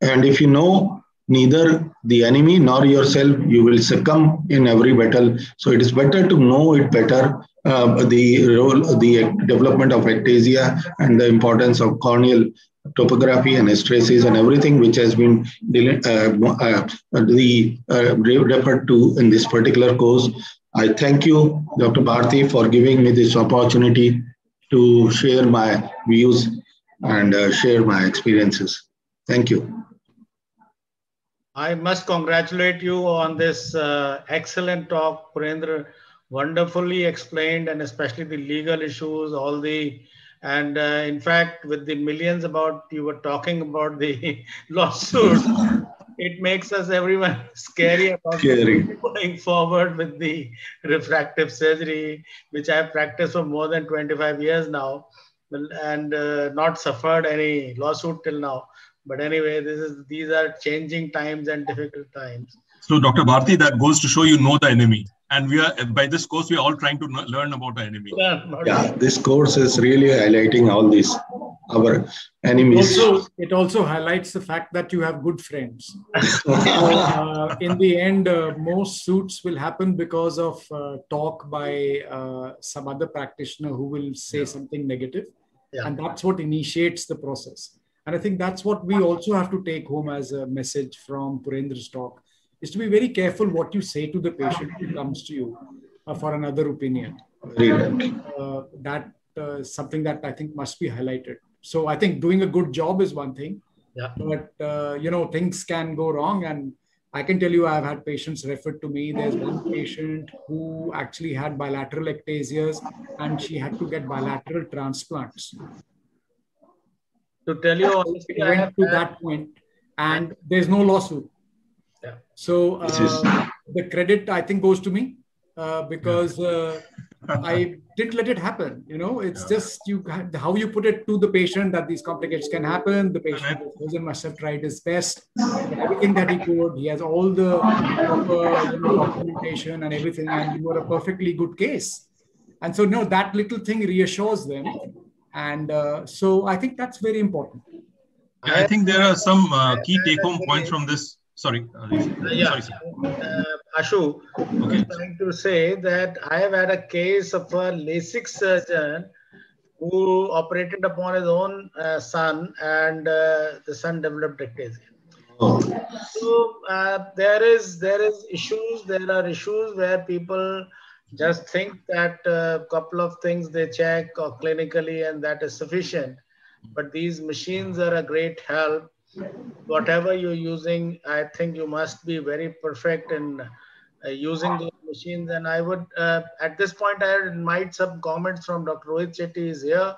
And if you know neither the enemy nor yourself, you will succumb in every battle. So it is better to know it better, uh, the role, the development of ectasia and the importance of corneal topography and stresses and everything which has been uh, uh, the, uh, referred to in this particular course. I thank you, Dr. Bharti, for giving me this opportunity to share my views and uh, share my experiences. Thank you. I must congratulate you on this uh, excellent talk, Purendra. Wonderfully explained, and especially the legal issues, all the and uh, in fact, with the millions about you were talking about the lawsuit, it makes us everyone scary about scary. going forward with the refractive surgery, which I've practiced for more than 25 years now, and uh, not suffered any lawsuit till now But anyway, this is these are changing times and difficult times. So, Dr. Bharti, that goes to show you know the enemy. And we are by this course, we are all trying to learn about the enemy. Yeah, Yeah, this course is really highlighting all these our enemies. Also, it also highlights the fact that you have good friends. uh, in the end, uh, most suits will happen because of uh, talk by uh, some other practitioner who will say something negative, Yeah. and that's what initiates the process. And I think that's what we also have to take home as a message from Purendra's talk: is to be very careful what you say to the patient who comes to you uh, for another opinion. Very. Uh, that uh, something that I think must be highlighted. So I think doing a good job is one thing, Yeah. but uh, you know things can go wrong, and I can tell you I've had patients referred to me. There's one patient who actually had bilateral ectasias, and she had to get bilateral transplants. To tell you It honestly, I went have to had- that point, and there's no lawsuit. Yeah. So uh, is- the credit I think goes to me uh, because uh, I didn't let it happen. You know, it's just you how you put it to the patient that these complications can happen. The patient person must have tried his best, everything that he could. He has all the proper you know, documentation and everything, and you are a perfectly good case. And so, no, that little thing reassures them, and uh, so I think that's very important. Yeah, I think there are some uh, key take-home points from this. Sorry, uh, yeah, sorry, sir. uh, Ashu, Okay. I'm trying to say that I have had a case of a LASIK surgeon who operated upon his own uh, son, and uh, the son developed ectasia. Oh, So uh, there is there is issues. There are issues where people just think that a couple of things they check or clinically and that is sufficient. But these machines are a great help. Whatever you're using, I think you must be very perfect in uh, using those machines. And I would, uh, at this point, I invite some comments from Dr. Rohit Shetty is here.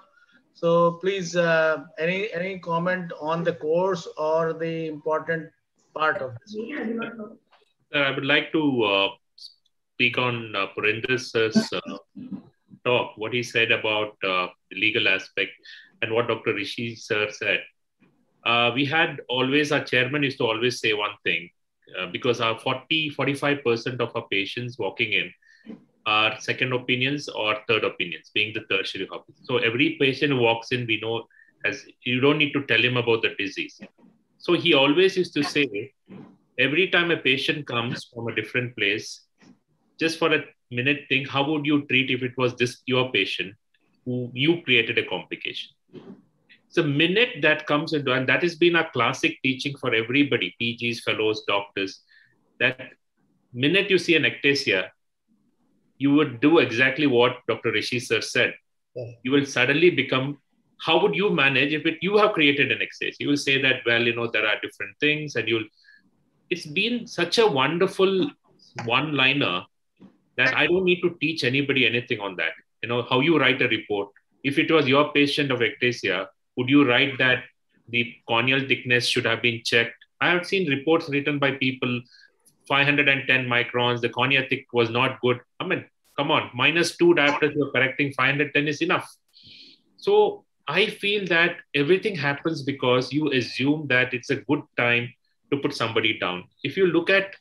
So please, uh, any any comment on the course or the important part of this? Sir, I would like to uh, speak on uh, uh, talk, what he said about uh, the legal aspect and what Dr. Rishi sir said. Uh, we had always, our chairman used to always say one thing, uh, because our 40, 45% of our patients walking in are second opinions or third opinions, being the tertiary opinions. So every patient who walks in, we know, has you don't need to tell him about the disease. So he always used to say, every time a patient comes from a different place, just for a minute, think how would you treat if it was this your patient who you created a complication? So minute that comes into, and that has been a classic teaching for everybody, PGs, fellows, doctors, that minute you see an ectasia, you would do exactly what Dr. Rishi sir said. You will suddenly become, how would you manage if it you have created an ectasia? You will say that, well, you know, there are different things, and you'll it's been such a wonderful one liner that I don't need to teach anybody anything on that. You know, how you write a report. If it was your patient of ectasia, would you write that the corneal thickness should have been checked? I have seen reports written by people 510 microns, the cornea thick was not good. I mean, come on, minus two diopters, you're correcting 510 is enough. So I feel that everything happens because you assume that it's a good time to put somebody down. If you look at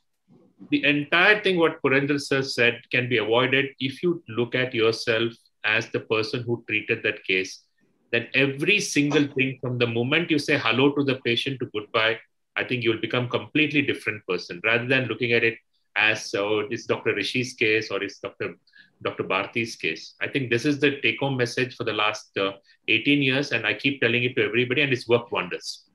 the entire thing, what Purendra sir said can be avoided if you look at yourself as the person who treated that case. Then every single thing from the moment you say hello to the patient to goodbye, I think you'll become completely different person rather than looking at it as oh, it's Dr. Rishi's case or it's Dr. Dr. Bharti's case. I think this is the take-home message for the last uh, 18 years, and I keep telling it to everybody, and it's worked wonders.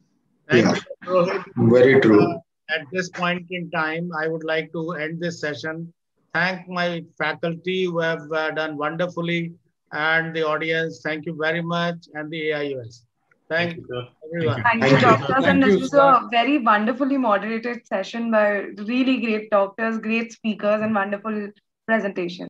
Thank Yeah. you, very true. At this point in time, I would like to end this session. Thank my faculty who have uh, done wonderfully and the audience. Thank you very much and the AIOS. Thank you, everyone. Thank, Thank you, you. doctors. Thank and you, this was sir. a very wonderfully moderated session by really great doctors, great speakers, and wonderful presentation.